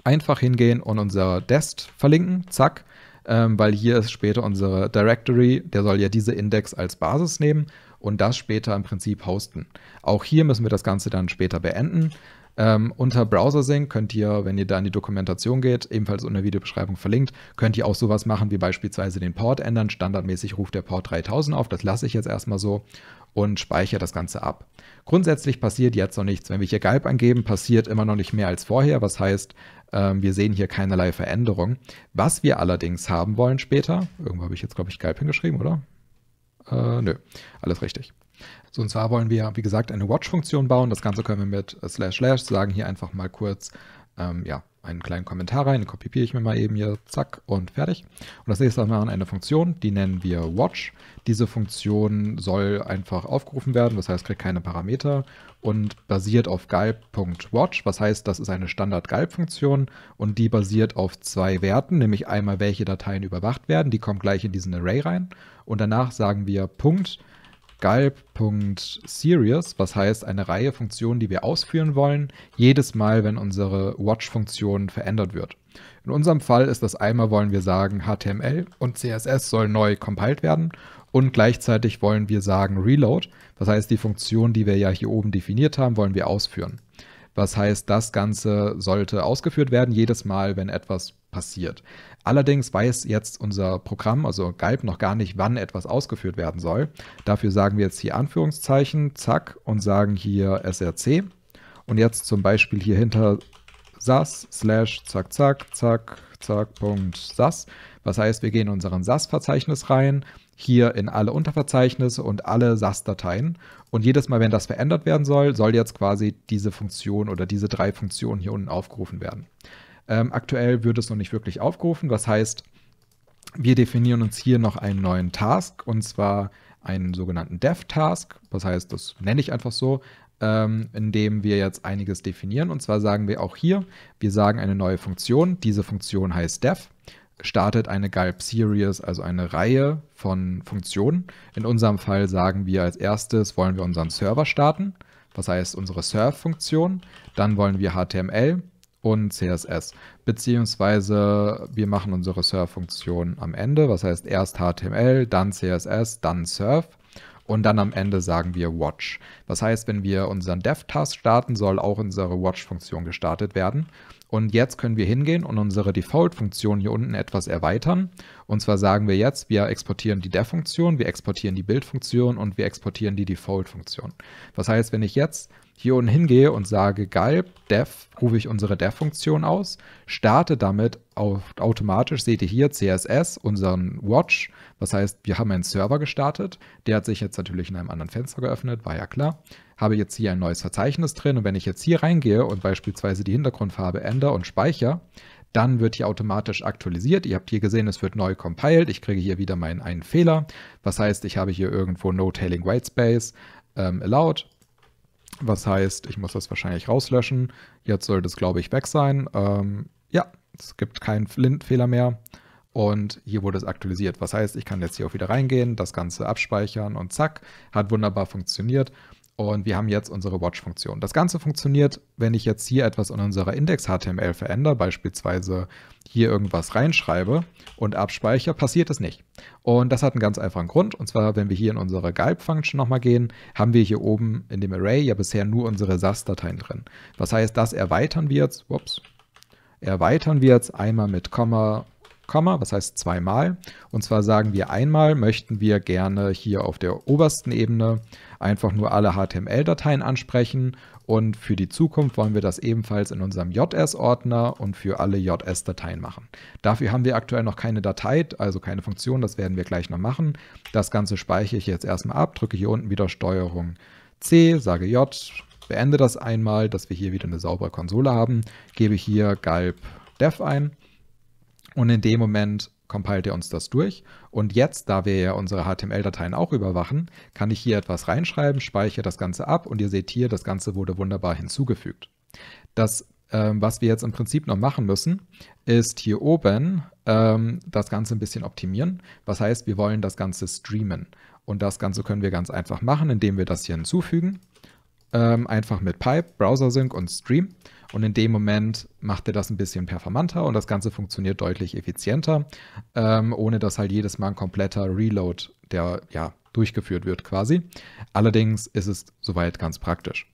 einfach hingehen und unser Dest verlinken, zack, ähm, weil hier ist später unsere Directory, der soll ja diese Index als Basis nehmen und das später im Prinzip hosten. Auch hier müssen wir das Ganze dann später beenden. Ähm, unter Browser Sync könnt ihr, wenn ihr da in die Dokumentation geht, ebenfalls in der Videobeschreibung verlinkt, könnt ihr auch sowas machen wie beispielsweise den Port ändern. Standardmäßig ruft der Port 3000 auf, das lasse ich jetzt erstmal so und speichere das Ganze ab. Grundsätzlich passiert jetzt noch nichts. Wenn wir hier Galb angeben, passiert immer noch nicht mehr als vorher. Was heißt, ähm, wir sehen hier keinerlei Veränderung. Was wir allerdings haben wollen später, irgendwo habe ich jetzt, glaube ich, Galb hingeschrieben, oder? Äh, nö, alles richtig. So, und zwar wollen wir, wie gesagt, eine Watch-Funktion bauen. Das Ganze können wir mit slash slash sagen hier einfach mal kurz, ähm, ja, einen kleinen Kommentar rein, den kopiere ich mir mal eben hier, zack und fertig. Und das nächste machen wir eine Funktion, die nennen wir Watch. Diese Funktion soll einfach aufgerufen werden, das heißt, kriegt keine Parameter und basiert auf galb.watch, was heißt, das ist eine Standard-Galb-Funktion und die basiert auf zwei Werten, nämlich einmal welche Dateien überwacht werden, die kommen gleich in diesen Array rein und danach sagen wir Punkt Galb.Serious, was heißt eine Reihe Funktionen, die wir ausführen wollen, jedes Mal, wenn unsere Watch-Funktion verändert wird. In unserem Fall ist das einmal wollen wir sagen, HTML und CSS soll neu compiled werden und gleichzeitig wollen wir sagen Reload, das heißt die Funktion, die wir ja hier oben definiert haben, wollen wir ausführen. Was heißt, das Ganze sollte ausgeführt werden jedes Mal, wenn etwas passiert. Allerdings weiß jetzt unser Programm, also Galb, noch gar nicht, wann etwas ausgeführt werden soll. Dafür sagen wir jetzt hier Anführungszeichen, zack, und sagen hier src. Und jetzt zum Beispiel hier hinter sas slash zack, zack, zack, zack, Punkt sas. Was heißt, wir gehen in unseren sas-Verzeichnis rein, hier in alle Unterverzeichnisse und alle SAS-Dateien. Und jedes Mal, wenn das verändert werden soll, soll jetzt quasi diese Funktion oder diese drei Funktionen hier unten aufgerufen werden. Ähm, aktuell wird es noch nicht wirklich aufgerufen. Was heißt, wir definieren uns hier noch einen neuen Task und zwar einen sogenannten Dev-Task. Das heißt, das nenne ich einfach so, ähm, indem wir jetzt einiges definieren. Und zwar sagen wir auch hier, wir sagen eine neue Funktion. Diese Funktion heißt Dev startet eine Gulp Series, also eine Reihe von Funktionen. In unserem Fall sagen wir als erstes, wollen wir unseren Server starten, was heißt unsere Serve-Funktion. Dann wollen wir HTML, und CSS. Beziehungsweise wir machen unsere Serve-Funktion am Ende, was heißt erst HTML, dann CSS, dann Serve und dann am Ende sagen wir Watch. Das heißt, wenn wir unseren Dev-Task starten, soll auch unsere Watch-Funktion gestartet werden. Und jetzt können wir hingehen und unsere Default-Funktion hier unten etwas erweitern. Und zwar sagen wir jetzt, wir exportieren die Dev-Funktion, wir exportieren die Bild-Funktion und wir exportieren die Default-Funktion. Das heißt, wenn ich jetzt hier unten hingehe und sage galb dev, rufe ich unsere dev-Funktion aus, starte damit auf, automatisch, seht ihr hier CSS, unseren Watch, das heißt, wir haben einen Server gestartet, der hat sich jetzt natürlich in einem anderen Fenster geöffnet, war ja klar, habe jetzt hier ein neues Verzeichnis drin und wenn ich jetzt hier reingehe und beispielsweise die Hintergrundfarbe ändere und speichere, dann wird hier automatisch aktualisiert. Ihr habt hier gesehen, es wird neu compiled. Ich kriege hier wieder meinen einen Fehler. Was heißt, ich habe hier irgendwo No Tailing Whitespace ähm, allowed was heißt, ich muss das wahrscheinlich rauslöschen. Jetzt sollte es, glaube ich, weg sein. Ähm, ja, es gibt keinen Flint-Fehler mehr. Und hier wurde es aktualisiert. Was heißt, ich kann jetzt hier auch wieder reingehen, das Ganze abspeichern und zack, hat wunderbar funktioniert. Und wir haben jetzt unsere Watch-Funktion. Das Ganze funktioniert, wenn ich jetzt hier etwas in unserer Index-HTML verändere, beispielsweise hier irgendwas reinschreibe und abspeichere, passiert es nicht. Und das hat einen ganz einfachen Grund. Und zwar, wenn wir hier in unsere Gulp-Function nochmal gehen, haben wir hier oben in dem Array ja bisher nur unsere SAS-Dateien drin. Das heißt, das erweitern wir jetzt, ups, erweitern wir jetzt einmal mit Komma Komma, was heißt zweimal. Und zwar sagen wir einmal möchten wir gerne hier auf der obersten Ebene einfach nur alle HTML-Dateien ansprechen und für die Zukunft wollen wir das ebenfalls in unserem JS-Ordner und für alle JS-Dateien machen. Dafür haben wir aktuell noch keine Datei, also keine Funktion, das werden wir gleich noch machen. Das Ganze speichere ich jetzt erstmal ab, drücke hier unten wieder Steuerung C, sage J, beende das einmal, dass wir hier wieder eine saubere Konsole haben, gebe hier galb def ein und in dem Moment compilt er uns das durch. Und jetzt, da wir ja unsere HTML-Dateien auch überwachen, kann ich hier etwas reinschreiben, speichere das Ganze ab und ihr seht hier, das Ganze wurde wunderbar hinzugefügt. Das, ähm, was wir jetzt im Prinzip noch machen müssen, ist hier oben ähm, das Ganze ein bisschen optimieren. Was heißt, wir wollen das Ganze streamen. Und das Ganze können wir ganz einfach machen, indem wir das hier hinzufügen. Ähm, einfach mit Pipe, Browser Sync und Stream. Und in dem Moment macht er das ein bisschen performanter und das Ganze funktioniert deutlich effizienter, ähm, ohne dass halt jedes Mal ein kompletter Reload, der ja durchgeführt wird quasi. Allerdings ist es soweit ganz praktisch.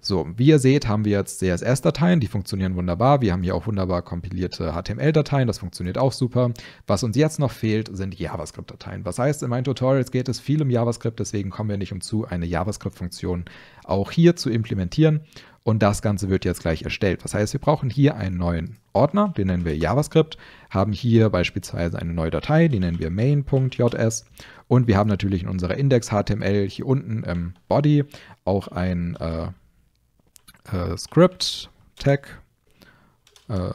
So, wie ihr seht, haben wir jetzt CSS-Dateien, die funktionieren wunderbar. Wir haben hier auch wunderbar kompilierte HTML-Dateien, das funktioniert auch super. Was uns jetzt noch fehlt, sind JavaScript-Dateien. Was heißt, in meinen Tutorials geht es viel um JavaScript, deswegen kommen wir nicht umzu, eine JavaScript-Funktion auch hier zu implementieren. Und das Ganze wird jetzt gleich erstellt. Das heißt, wir brauchen hier einen neuen Ordner, den nennen wir JavaScript, haben hier beispielsweise eine neue Datei, die nennen wir main.js und wir haben natürlich in unserer Index.html hier unten im Body auch ein äh, äh, Script Tag äh,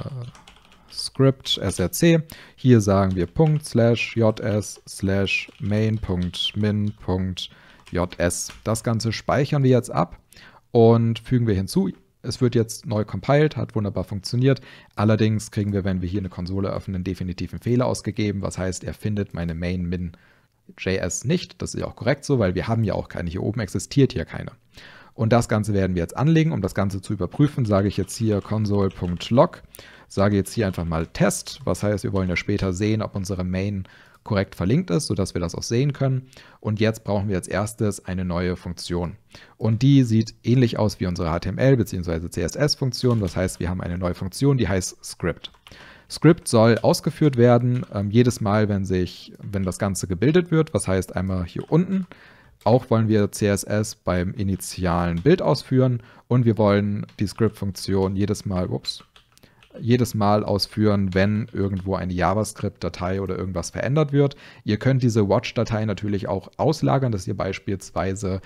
Script src. Hier sagen wir Punkt slash js slash main.min.js. Das Ganze speichern wir jetzt ab und fügen wir hinzu. Es wird jetzt neu compiled, hat wunderbar funktioniert. Allerdings kriegen wir, wenn wir hier eine Konsole öffnen, definitiv einen Fehler ausgegeben. Was heißt, er findet meine main min JS nicht. Das ist ja auch korrekt so, weil wir haben ja auch keine. Hier oben existiert hier keine. Und das Ganze werden wir jetzt anlegen. Um das Ganze zu überprüfen, sage ich jetzt hier console.log, sage jetzt hier einfach mal Test. Was heißt, wir wollen ja später sehen, ob unsere Main korrekt verlinkt ist, sodass wir das auch sehen können. Und jetzt brauchen wir als erstes eine neue Funktion. Und die sieht ähnlich aus wie unsere HTML- bzw. CSS-Funktion. Das heißt, wir haben eine neue Funktion, die heißt Script. Script soll ausgeführt werden ähm, jedes Mal, wenn sich, wenn das Ganze gebildet wird. Was heißt einmal hier unten. Auch wollen wir CSS beim initialen Bild ausführen und wir wollen die Script-Funktion jedes Mal, ups, jedes Mal ausführen, wenn irgendwo eine JavaScript-Datei oder irgendwas verändert wird. Ihr könnt diese Watch-Datei natürlich auch auslagern, dass ihr beispielsweise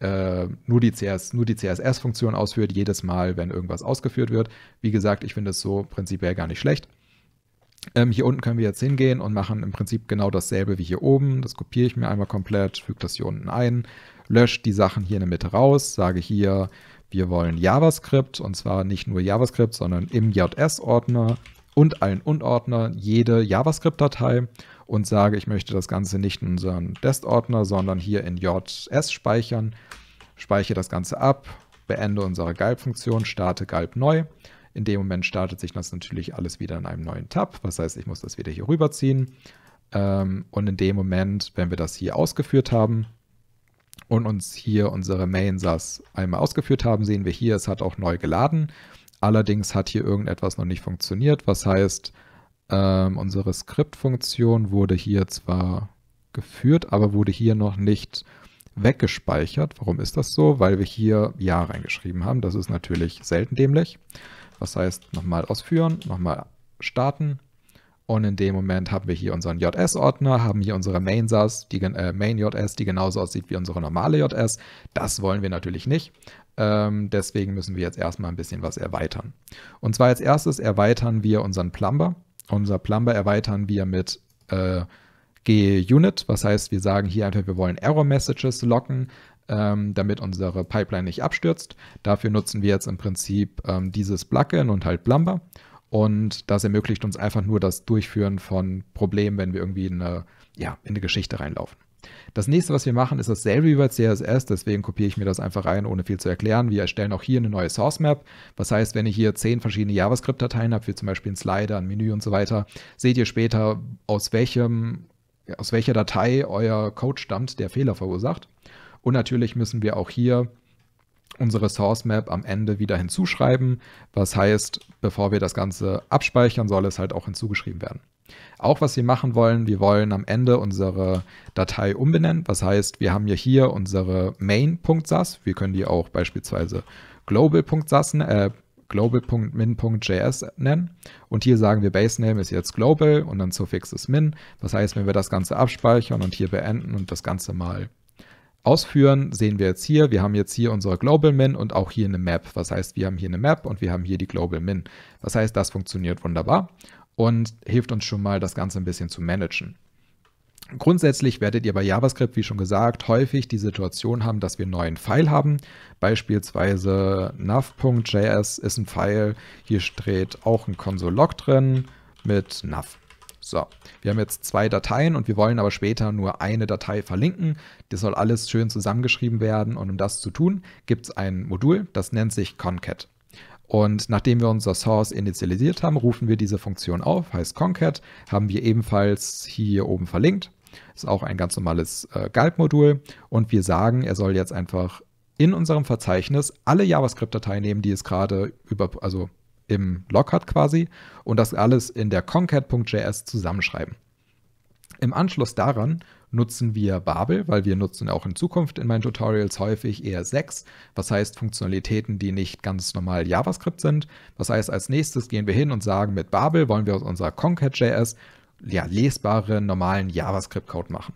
äh, nur die, CS, die CSS-Funktion ausführt, jedes Mal, wenn irgendwas ausgeführt wird. Wie gesagt, ich finde es so prinzipiell gar nicht schlecht. Ähm, hier unten können wir jetzt hingehen und machen im Prinzip genau dasselbe wie hier oben. Das kopiere ich mir einmal komplett, füge das hier unten ein, lösche die Sachen hier in der Mitte raus, sage hier wir wollen JavaScript und zwar nicht nur JavaScript, sondern im JS-Ordner und allen Unordnern jede JavaScript-Datei und sage, ich möchte das Ganze nicht in unseren Dest-Ordner, sondern hier in JS speichern. Speichere das Ganze ab, beende unsere Galb-Funktion, starte Galb neu. In dem Moment startet sich das natürlich alles wieder in einem neuen Tab. Das heißt, ich muss das wieder hier rüberziehen. Ähm, und in dem Moment, wenn wir das hier ausgeführt haben, und uns hier unsere Main-SAS einmal ausgeführt haben, sehen wir hier, es hat auch neu geladen. Allerdings hat hier irgendetwas noch nicht funktioniert, was heißt, ähm, unsere Skriptfunktion wurde hier zwar geführt, aber wurde hier noch nicht weggespeichert. Warum ist das so? Weil wir hier Ja reingeschrieben haben. Das ist natürlich selten dämlich. Was heißt, nochmal ausführen, nochmal starten, und in dem Moment haben wir hier unseren JS-Ordner, haben hier unsere Main-SAS, die, äh, Main.js, die genauso aussieht wie unsere normale JS. Das wollen wir natürlich nicht. Ähm, deswegen müssen wir jetzt erstmal ein bisschen was erweitern. Und zwar als erstes erweitern wir unseren Plumber. Unser Plumber erweitern wir mit äh, G-Unit. Was heißt, wir sagen hier einfach, wir wollen Error-Messages locken, ähm, damit unsere Pipeline nicht abstürzt. Dafür nutzen wir jetzt im Prinzip ähm, dieses Plugin und halt Plumber. Und das ermöglicht uns einfach nur das Durchführen von Problemen, wenn wir irgendwie in eine, ja, in eine Geschichte reinlaufen. Das nächste, was wir machen, ist dasselbe wie bei CSS, deswegen kopiere ich mir das einfach rein, ohne viel zu erklären. Wir erstellen auch hier eine neue Source Map. Was heißt, wenn ihr hier zehn verschiedene JavaScript-Dateien habt, wie zum Beispiel ein Slider, ein Menü und so weiter, seht ihr später, aus, welchem, aus welcher Datei euer Code stammt, der Fehler verursacht. Und natürlich müssen wir auch hier unsere Source Map am Ende wieder hinzuschreiben. Was heißt, bevor wir das Ganze abspeichern, soll es halt auch hinzugeschrieben werden. Auch was wir machen wollen, wir wollen am Ende unsere Datei umbenennen. Was heißt, wir haben ja hier unsere main.sas. Wir können die auch beispielsweise global.sas, äh, global.min.js nennen. Und hier sagen wir Basename ist jetzt global und dann Suffix ist min. Das heißt, wenn wir das Ganze abspeichern und hier beenden und das Ganze mal Ausführen sehen wir jetzt hier. Wir haben jetzt hier unsere Global Min und auch hier eine Map. Was heißt, wir haben hier eine Map und wir haben hier die Global Min. Das heißt, das funktioniert wunderbar und hilft uns schon mal, das Ganze ein bisschen zu managen. Grundsätzlich werdet ihr bei JavaScript, wie schon gesagt, häufig die Situation haben, dass wir einen neuen Pfeil haben. Beispielsweise nav.js ist ein Pfeil. Hier steht auch ein Console-Log drin mit nav. So, wir haben jetzt zwei Dateien und wir wollen aber später nur eine Datei verlinken. Das soll alles schön zusammengeschrieben werden und um das zu tun, gibt es ein Modul, das nennt sich concat. Und nachdem wir unser Source initialisiert haben, rufen wir diese Funktion auf, heißt concat, haben wir ebenfalls hier oben verlinkt. Ist auch ein ganz normales äh, Gulp-Modul und wir sagen, er soll jetzt einfach in unserem Verzeichnis alle JavaScript-Dateien nehmen, die es gerade über, also im Log hat quasi und das alles in der concat.js zusammenschreiben. Im Anschluss daran nutzen wir Babel, weil wir nutzen auch in Zukunft in meinen Tutorials häufig ES6, was heißt Funktionalitäten, die nicht ganz normal JavaScript sind. Das heißt, als nächstes gehen wir hin und sagen, mit Babel wollen wir aus unserer Concat.js ja, lesbare, normalen JavaScript-Code machen.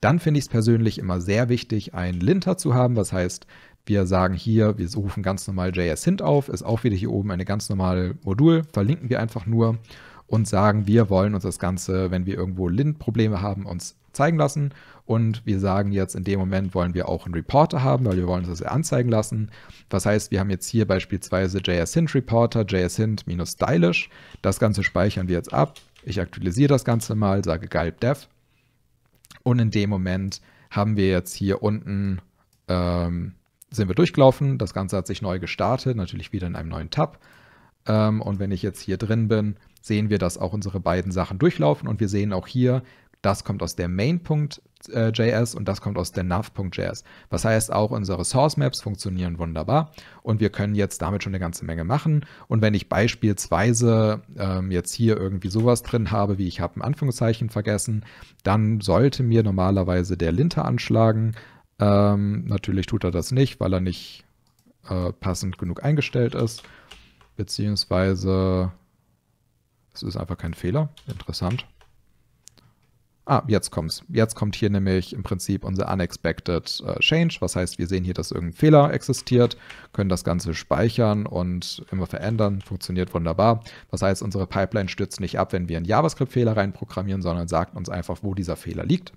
Dann finde ich es persönlich immer sehr wichtig, einen Linter zu haben. Das heißt, wir sagen hier, wir rufen ganz normal JS-Hint auf, ist auch wieder hier oben eine ganz normale Modul, verlinken wir einfach nur und sagen, wir wollen uns das Ganze, wenn wir irgendwo Lint-Probleme haben, uns zeigen lassen. Und wir sagen jetzt, in dem Moment wollen wir auch einen Reporter haben, weil wir wollen uns das anzeigen lassen. Das heißt, wir haben jetzt hier beispielsweise JS-Hint Reporter, JS-Hint-stylish. Das Ganze speichern wir jetzt ab. Ich aktualisiere das Ganze mal, sage gulp dev. Und in dem Moment haben wir jetzt hier unten, ähm, sind wir durchgelaufen. Das Ganze hat sich neu gestartet, natürlich wieder in einem neuen Tab. Ähm, und wenn ich jetzt hier drin bin, sehen wir, dass auch unsere beiden Sachen durchlaufen. Und wir sehen auch hier, das kommt aus der Main.js und das kommt aus der Nav.js. Was heißt, auch unsere Source Maps funktionieren wunderbar und wir können jetzt damit schon eine ganze Menge machen. Und wenn ich beispielsweise ähm, jetzt hier irgendwie sowas drin habe, wie ich habe ein Anführungszeichen vergessen, dann sollte mir normalerweise der Linter anschlagen. Ähm, natürlich tut er das nicht, weil er nicht äh, passend genug eingestellt ist. Beziehungsweise es ist einfach kein Fehler. Interessant. Ah, jetzt kommt's. Jetzt kommt hier nämlich im Prinzip unser Unexpected äh, Change. Was heißt, wir sehen hier, dass irgendein Fehler existiert, können das Ganze speichern und immer verändern. Funktioniert wunderbar. Was heißt, unsere Pipeline stützt nicht ab, wenn wir einen JavaScript-Fehler reinprogrammieren, sondern sagt uns einfach, wo dieser Fehler liegt.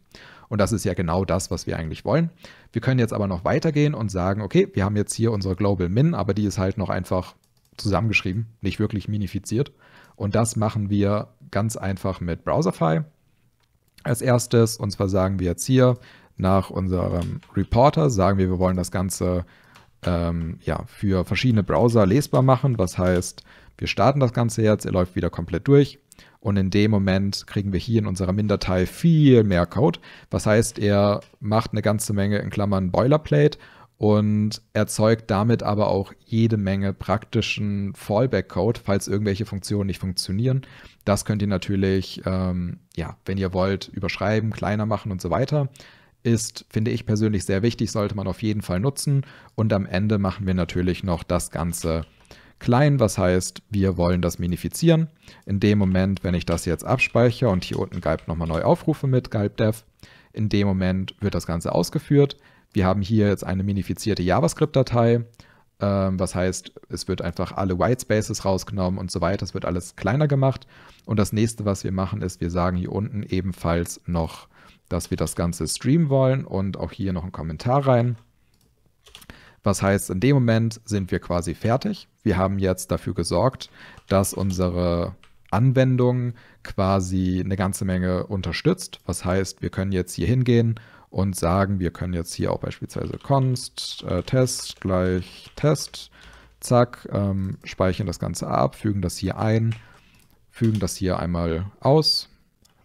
Und das ist ja genau das, was wir eigentlich wollen. Wir können jetzt aber noch weitergehen und sagen, okay, wir haben jetzt hier unsere Global Min, aber die ist halt noch einfach zusammengeschrieben, nicht wirklich minifiziert. Und das machen wir ganz einfach mit Browserify als erstes. Und zwar sagen wir jetzt hier nach unserem Reporter, sagen wir, wir wollen das Ganze ähm, ja, für verschiedene Browser lesbar machen. Was heißt, wir starten das Ganze jetzt, er läuft wieder komplett durch. Und in dem Moment kriegen wir hier in unserer Min-Datei viel mehr Code. Was heißt, er macht eine ganze Menge in Klammern Boilerplate und erzeugt damit aber auch jede Menge praktischen Fallback-Code, falls irgendwelche Funktionen nicht funktionieren. Das könnt ihr natürlich, ähm, ja, wenn ihr wollt, überschreiben, kleiner machen und so weiter. Ist, finde ich persönlich sehr wichtig, sollte man auf jeden Fall nutzen. Und am Ende machen wir natürlich noch das Ganze klein, was heißt, wir wollen das minifizieren. In dem Moment, wenn ich das jetzt abspeichere und hier unten Gulp nochmal neu aufrufe mit gulpdev, in dem Moment wird das Ganze ausgeführt. Wir haben hier jetzt eine minifizierte JavaScript-Datei, ähm, was heißt, es wird einfach alle Whitespaces rausgenommen und so weiter. Es wird alles kleiner gemacht. Und das nächste, was wir machen, ist, wir sagen hier unten ebenfalls noch, dass wir das Ganze streamen wollen und auch hier noch einen Kommentar rein. Was heißt, in dem Moment sind wir quasi fertig. Wir haben jetzt dafür gesorgt, dass unsere Anwendung quasi eine ganze Menge unterstützt. Was heißt, wir können jetzt hier hingehen und sagen, wir können jetzt hier auch beispielsweise const äh, test gleich test, zack, ähm, speichern das Ganze ab, fügen das hier ein, fügen das hier einmal aus,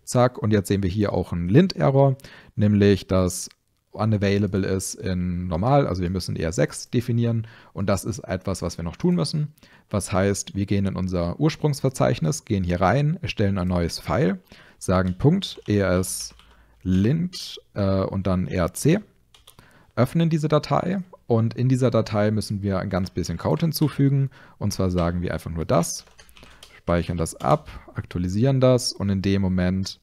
zack, und jetzt sehen wir hier auch einen Lint-Error, nämlich dass unavailable ist in normal, also wir müssen eher 6 definieren und das ist etwas, was wir noch tun müssen. Was heißt, wir gehen in unser Ursprungsverzeichnis, gehen hier rein, erstellen ein neues File, sagen Punkt ES lint äh, und dann rc, öffnen diese Datei. Und in dieser Datei müssen wir ein ganz bisschen Code hinzufügen. Und zwar sagen wir einfach nur das, speichern das ab, aktualisieren das. Und in dem Moment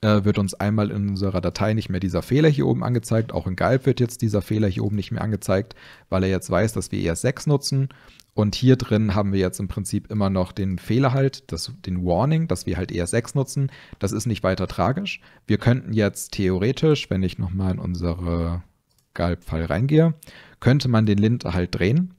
wird uns einmal in unserer Datei nicht mehr dieser Fehler hier oben angezeigt. Auch in Galb wird jetzt dieser Fehler hier oben nicht mehr angezeigt, weil er jetzt weiß, dass wir ES6 nutzen. Und hier drin haben wir jetzt im Prinzip immer noch den Fehler halt, das, den Warning, dass wir halt ES6 nutzen. Das ist nicht weiter tragisch. Wir könnten jetzt theoretisch, wenn ich nochmal in unsere Galb-File reingehe, könnte man den Lint halt drehen.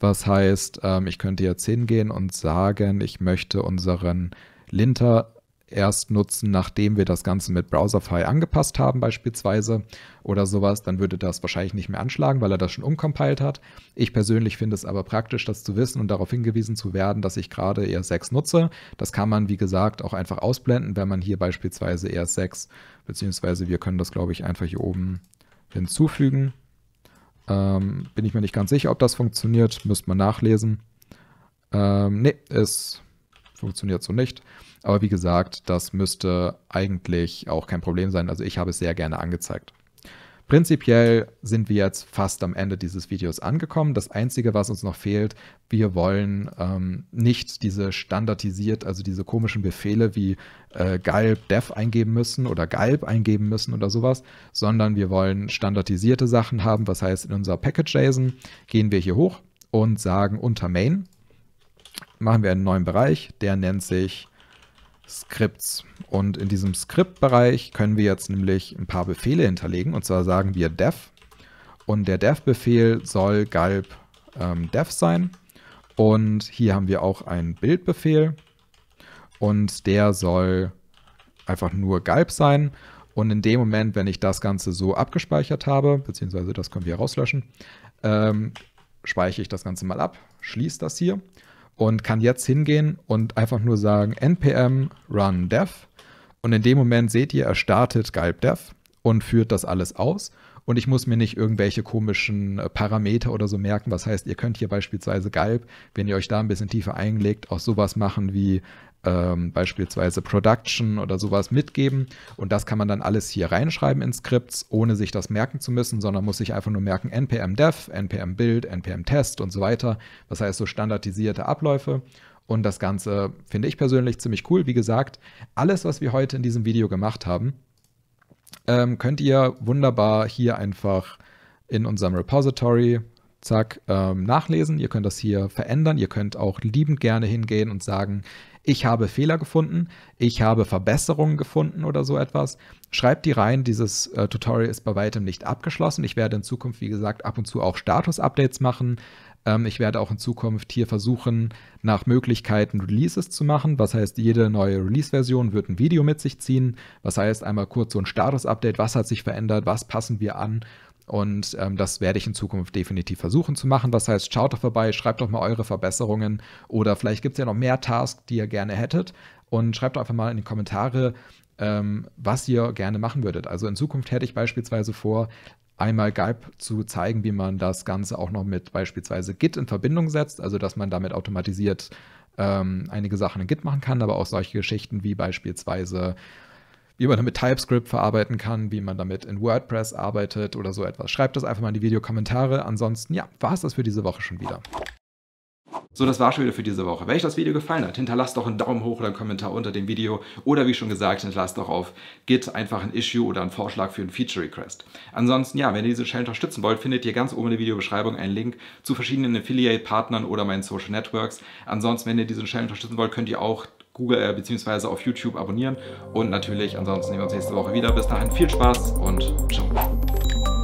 Was heißt, ähm, ich könnte jetzt hingehen und sagen, ich möchte unseren Linter erst nutzen, nachdem wir das Ganze mit Browserify angepasst haben beispielsweise oder sowas, dann würde das wahrscheinlich nicht mehr anschlagen, weil er das schon umcompiled hat. Ich persönlich finde es aber praktisch, das zu wissen und darauf hingewiesen zu werden, dass ich gerade ES6 nutze. Das kann man, wie gesagt, auch einfach ausblenden, wenn man hier beispielsweise ES6, beziehungsweise wir können das, glaube ich, einfach hier oben hinzufügen. Ähm, bin ich mir nicht ganz sicher, ob das funktioniert, müsste man nachlesen. Ähm, ne, es funktioniert so nicht. Aber wie gesagt, das müsste eigentlich auch kein Problem sein. Also ich habe es sehr gerne angezeigt. Prinzipiell sind wir jetzt fast am Ende dieses Videos angekommen. Das Einzige, was uns noch fehlt, wir wollen ähm, nicht diese standardisiert, also diese komischen Befehle wie äh, galb def eingeben müssen oder galb eingeben müssen oder sowas, sondern wir wollen standardisierte Sachen haben. Was heißt, in unser Package.json gehen wir hier hoch und sagen unter main machen wir einen neuen Bereich, der nennt sich Scripts. Und in diesem Script-Bereich können wir jetzt nämlich ein paar Befehle hinterlegen. Und zwar sagen wir def. Und der def-Befehl soll galb ähm, def sein. Und hier haben wir auch einen Bildbefehl. Und der soll einfach nur galb sein. Und in dem Moment, wenn ich das Ganze so abgespeichert habe, beziehungsweise das können wir rauslöschen, ähm, speichere ich das Ganze mal ab, schließe das hier und kann jetzt hingehen und einfach nur sagen npm run dev und in dem Moment seht ihr, er startet galb dev und führt das alles aus und ich muss mir nicht irgendwelche komischen äh, Parameter oder so merken. Was heißt, ihr könnt hier beispielsweise Galb, wenn ihr euch da ein bisschen tiefer einlegt, auch sowas machen wie ähm, beispielsweise Production oder sowas mitgeben. Und das kann man dann alles hier reinschreiben in Scripts, ohne sich das merken zu müssen, sondern muss sich einfach nur merken npm dev, npm build, npm test und so weiter. Das heißt so standardisierte Abläufe. Und das Ganze finde ich persönlich ziemlich cool. Wie gesagt, alles, was wir heute in diesem Video gemacht haben, ähm, könnt ihr wunderbar hier einfach in unserem Repository zack, ähm, nachlesen. Ihr könnt das hier verändern. Ihr könnt auch liebend gerne hingehen und sagen, ich habe Fehler gefunden, ich habe Verbesserungen gefunden oder so etwas. Schreibt die rein. Dieses äh, Tutorial ist bei weitem nicht abgeschlossen. Ich werde in Zukunft, wie gesagt, ab und zu auch Status-Updates machen. Ähm, ich werde auch in Zukunft hier versuchen, nach Möglichkeiten Releases zu machen. Was heißt, jede neue Release-Version wird ein Video mit sich ziehen. Was heißt, einmal kurz so ein Status-Update. Was hat sich verändert? Was passen wir an? Und ähm, das werde ich in Zukunft definitiv versuchen zu machen. Das heißt, schaut doch vorbei, schreibt doch mal eure Verbesserungen oder vielleicht gibt es ja noch mehr Tasks, die ihr gerne hättet. Und schreibt doch einfach mal in die Kommentare, ähm, was ihr gerne machen würdet. Also in Zukunft hätte ich beispielsweise vor, einmal Galb zu zeigen, wie man das Ganze auch noch mit beispielsweise Git in Verbindung setzt, also dass man damit automatisiert ähm, einige Sachen in Git machen kann, aber auch solche Geschichten wie beispielsweise wie man damit TypeScript verarbeiten kann, wie man damit in WordPress arbeitet oder so etwas. Schreibt das einfach mal in die Videokommentare. Ansonsten, ja, war es das für diese Woche schon wieder. So, das war schon wieder für diese Woche. Wenn euch das Video gefallen hat, hinterlasst doch einen Daumen hoch oder einen Kommentar unter dem Video oder wie schon gesagt, hinterlasst doch auf Git einfach ein Issue oder einen Vorschlag für einen Feature Request. Ansonsten, ja, wenn ihr diese Channel unterstützen wollt, findet ihr ganz oben in der Videobeschreibung einen Link zu verschiedenen Affiliate-Partnern oder meinen Social Networks. Ansonsten, wenn ihr diese Channel unterstützen wollt, könnt ihr auch Google äh, bzw. auf YouTube abonnieren und natürlich ansonsten sehen wir uns nächste Woche wieder. Bis dahin viel Spaß und ciao.